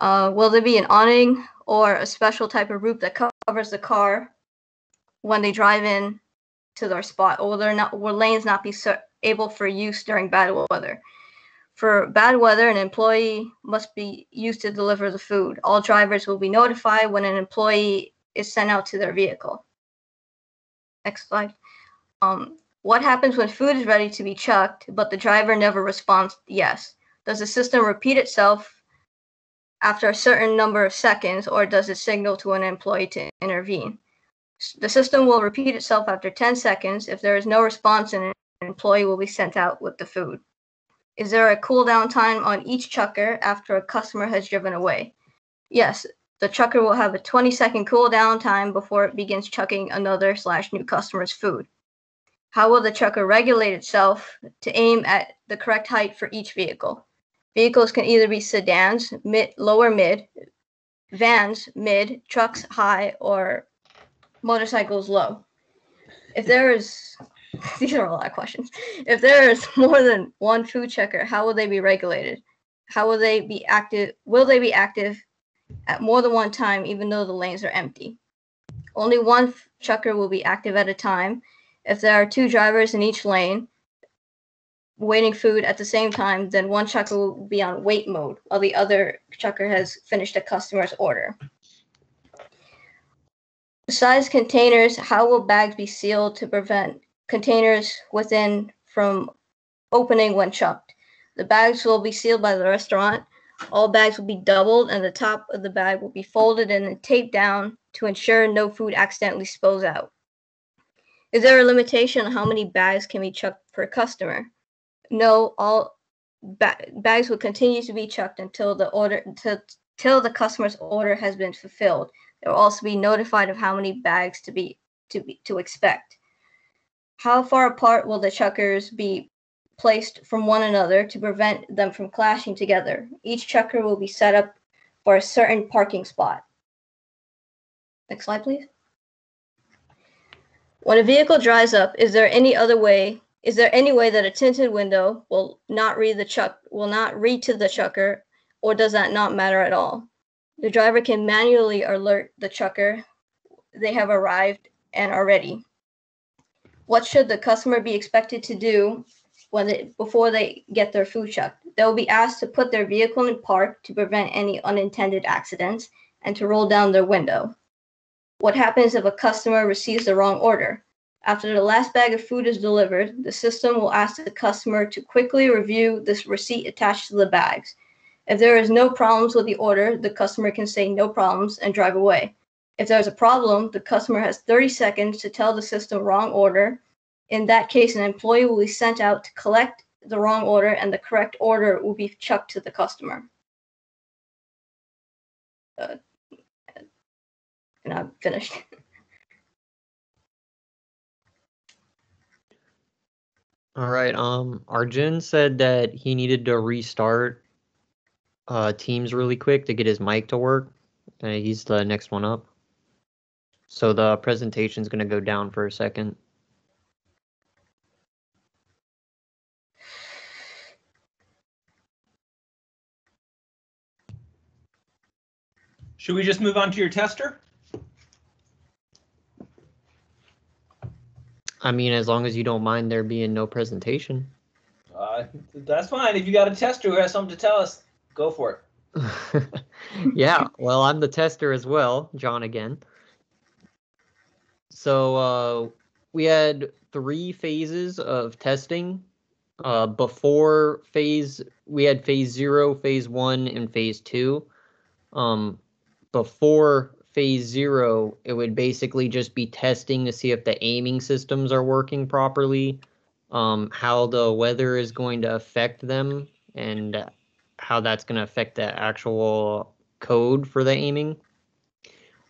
Uh, will there be an awning or a special type of roof that covers the car when they drive in to their spot, or will there not will lanes not be able for use during bad weather? For bad weather, an employee must be used to deliver the food. All drivers will be notified when an employee is sent out to their vehicle. Next slide. Um, what happens when food is ready to be chucked, but the driver never responds yes? Does the system repeat itself after a certain number of seconds, or does it signal to an employee to intervene? The system will repeat itself after 10 seconds. If there is no response, an employee will be sent out with the food. Is there a cool down time on each chucker after a customer has driven away? Yes, the chucker will have a 20 second cool down time before it begins chucking another slash new customer's food. How will the chucker regulate itself to aim at the correct height for each vehicle? Vehicles can either be sedans, mid, lower mid, vans, mid, trucks high, or motorcycles low. If there is, these are a lot of questions. If there is more than one food checker, how will they be regulated? How will they be active? Will they be active at more than one time, even though the lanes are empty? Only one checker will be active at a time. If there are two drivers in each lane waiting food at the same time, then one checker will be on wait mode while the other checker has finished a customer's order. Besides containers, how will bags be sealed to prevent containers within from opening when chucked? The bags will be sealed by the restaurant. All bags will be doubled, and the top of the bag will be folded and then taped down to ensure no food accidentally spills out. Is there a limitation on how many bags can be chucked per customer? No, all ba- bags will continue to be chucked until the order until, until the customer's order has been fulfilled. They will also be notified of how many bags to be to be to expect. How far apart will the chuckers be placed from one another to prevent them from clashing together? Each chucker will be set up for a certain parking spot. Next slide, please. When a vehicle dries up, is there any other way? Is there any way that a tinted window will not read the chuck will not read to the chucker, or does that not matter at all? The driver can manually alert the chucker they have arrived and are ready. What should the customer be expected to do when they, before they get their food chucked? They will be asked to put their vehicle in park to prevent any unintended accidents and to roll down their window. What happens if a customer receives the wrong order? After the last bag of food is delivered, the system will ask the customer to quickly review this receipt attached to the bags. If there is no problems with the order, the customer can say no problems and drive away. If there's a problem, the customer has 30 seconds to tell the system wrong order. In that case, an employee will be sent out to collect the wrong order and the correct order will be chucked to the customer. Uh, and I'm finished. All right. Um, Arjun said that he needed to restart uh Teams really quick to get his mic to work. Uh, he's the next one up. So the presentation is going to go down for a second. Should we just move on to your tester? I mean, as long as you don't mind there being no presentation. Uh, that's fine. If you got a tester who has something to tell us, go for it. yeah, well, I'm the tester as well, John again. So uh, we had three phases of testing. Uh, before phase, we had phase zero, phase one, and phase two. Um, before phase zero, it would basically just be testing to see if the aiming systems are working properly, um, how the weather is going to affect them, and how that's going to affect the actual code for the aiming.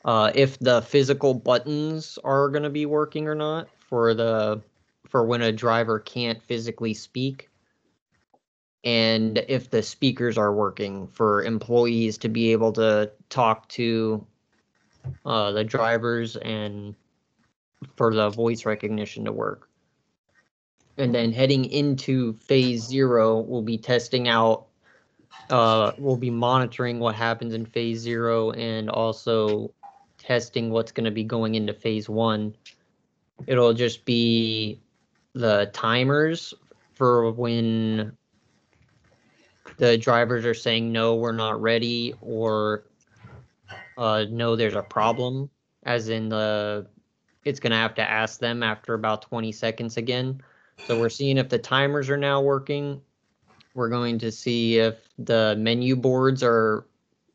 Uh, if the physical buttons are going to be working or not for the for when a driver can't physically speak and if the speakers are working for employees to be able to talk to uh, the drivers and for the voice recognition to work. And then heading into phase zero, we'll be testing out, uh, we'll be monitoring what happens in phase zero and also testing what's going to be going into phase one. It'll just be the timers for when the drivers are saying no we're not ready or uh, no there's a problem as in the it's going to have to ask them after about 20 seconds again. So we're seeing if the timers are now working. We're going to see if the menu boards are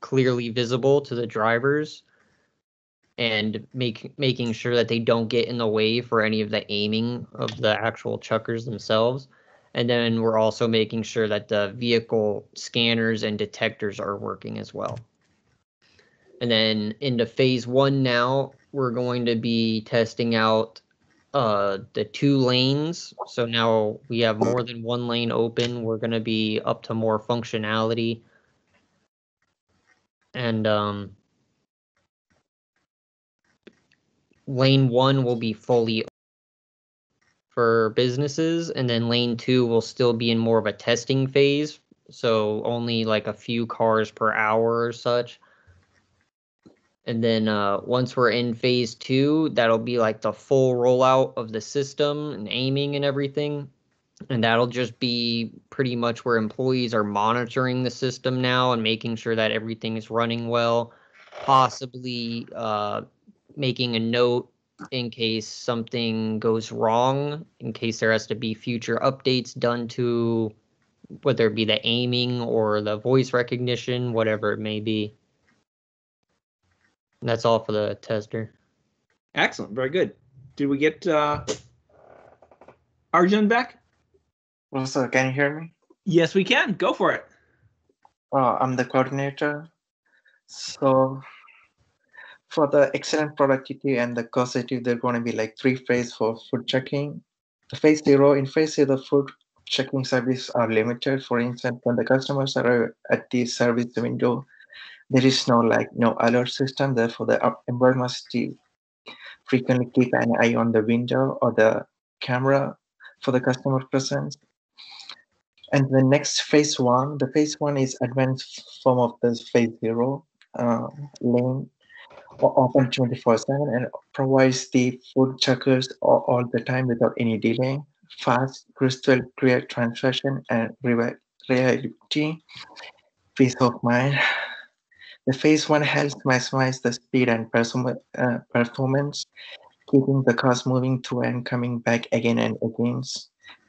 clearly visible to the drivers and make making sure that they don't get in the way for any of the aiming of the actual chuckers themselves and then we're also making sure that the vehicle scanners and detectors are working as well. And then into phase one now, we're going to be testing out uh, the two lanes. So now we have more than one lane open. We're going to be up to more functionality. And um, lane one will be fully for businesses, and then lane two will still be in more of a testing phase. So only like a few cars per hour or such. And then uh, once we're in phase two, that'll be like the full rollout of the system and aiming and everything. And that'll just be pretty much where employees are monitoring the system now and making sure that everything is running well, possibly uh, making a note in case something goes wrong, in case there has to be future updates done to whether it be the aiming or the voice recognition, whatever it may be. And that's all for the tester. Excellent. Very good. Did we get uh, Arjun back? Well, sir, can you hear me? Yes, we can. Go for it. Uh, I'm the coordinator. So for the excellent productivity and the causative, there are going to be like three phases for food checking. The phase zero, in phase zero, the food checking service are limited. For instance, when the customers are at the service window, there is no like no alert system. Therefore, the employer must frequently keep an eye on the window or the camera for the customer presence. And the next phase one, the phase one is advanced form of the phase zero uh, lane open 24 7 and provides the food checkers all, all, the time without any delay, fast, crystal clear transaction, and reliability, peace of mind. The phase one helps maximize the speed and uh, performance, keeping the cars moving to and coming back again and again.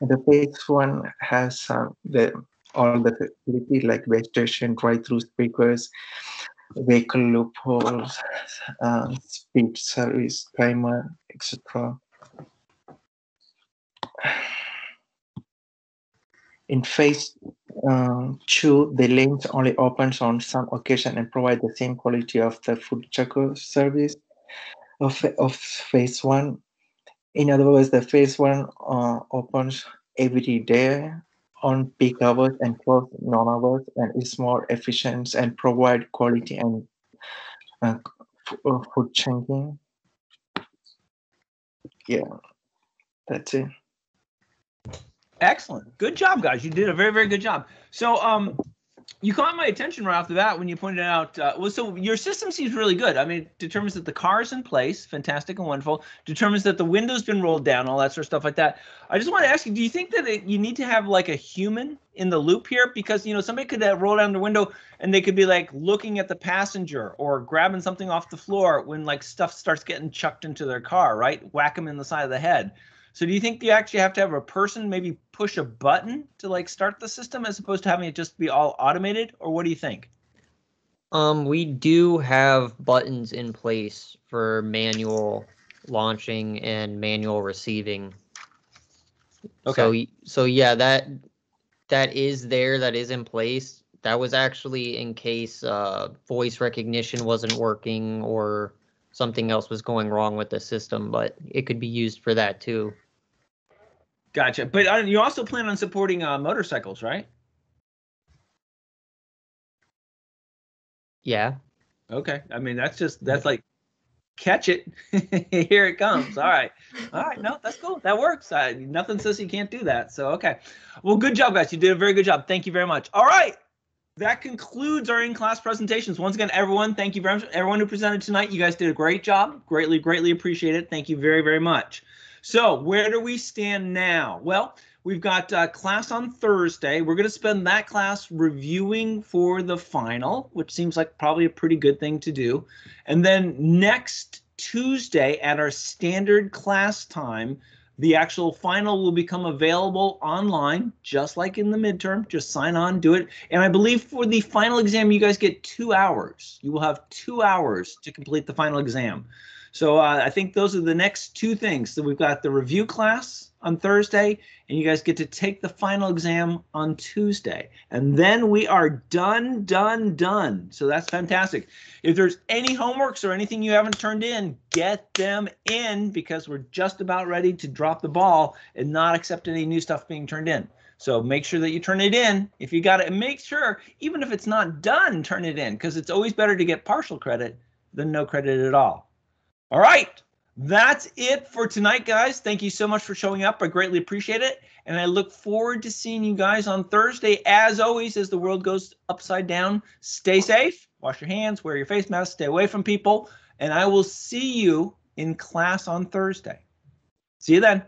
And the phase one has um, the all the facility like base station, drive-through speakers, vehicle loopholes, uh, speed service timer, etc. In phase uh, two, the lanes only opens on some occasion and provide the same quality of the food checker service of, of phase one. In other words, the phase one uh, opens every day on peak hours and close non hours and is more efficient and provide quality and uh, uh, food checking. Yeah, that's it. Excellent. Good job, guys. You did a very, very good job. So, um, you caught my attention right off the bat when you pointed out. Uh, well, so your system seems really good. I mean, it determines that the car is in place, fantastic and wonderful. Determines that the window's been rolled down, all that sort of stuff like that. I just want to ask you: Do you think that it, you need to have like a human in the loop here? Because you know, somebody could uh, roll down the window and they could be like looking at the passenger or grabbing something off the floor when like stuff starts getting chucked into their car, right? Whack them in the side of the head. So do you think you actually have to have a person maybe push a button to like start the system as opposed to having it just be all automated, or what do you think? Um, we do have buttons in place for manual launching and manual receiving. So, so yeah, that that is there. That is in place. That was actually in case uh, voice recognition wasn't working or something else was going wrong with the system, but it could be used for that too. Gotcha. But uh, you also plan on supporting uh, motorcycles, right? Yeah. Okay. I mean, that's just that's like catch it. Here it comes. All right. All right. No, that's cool. That works. Uh, nothing says you can't do that. So okay. Well, good job, guys. You did a very good job. Thank you very much. All right. That concludes our in-class presentations. Once again, everyone, thank you very much. Everyone who presented tonight, you guys did a great job. Greatly, greatly appreciate it. Thank you very, very much. So, where do we stand now? Well, we've got class on Thursday. We're going to spend that class reviewing for the final, which seems like probably a pretty good thing to do. And then next Tuesday at our standard class time, the actual final will become available online, just like in the midterm. Just sign on, do it. And I believe for the final exam, you guys get two hours. You will have two hours to complete the final exam. So uh, I think those are the next two things. So we've got the review class on Thursday, and you guys get to take the final exam on Tuesday. And then we are done, done, done. So that's fantastic. If there's any homeworks or anything you haven't turned in, get them in because we're just about ready to drop the ball and not accept any new stuff being turned in. So make sure that you turn it in. If you got it, make sure, even if it's not done, turn it in because it's always better to get partial credit than no credit at all. All right. That's it for tonight, guys. Thank you so much for showing up. I greatly appreciate it. And I look forward to seeing you guys on Thursday. As always, as the world goes upside down, stay safe, wash your hands, wear your face mask, stay away from people. And I will see you in class on Thursday. See you then.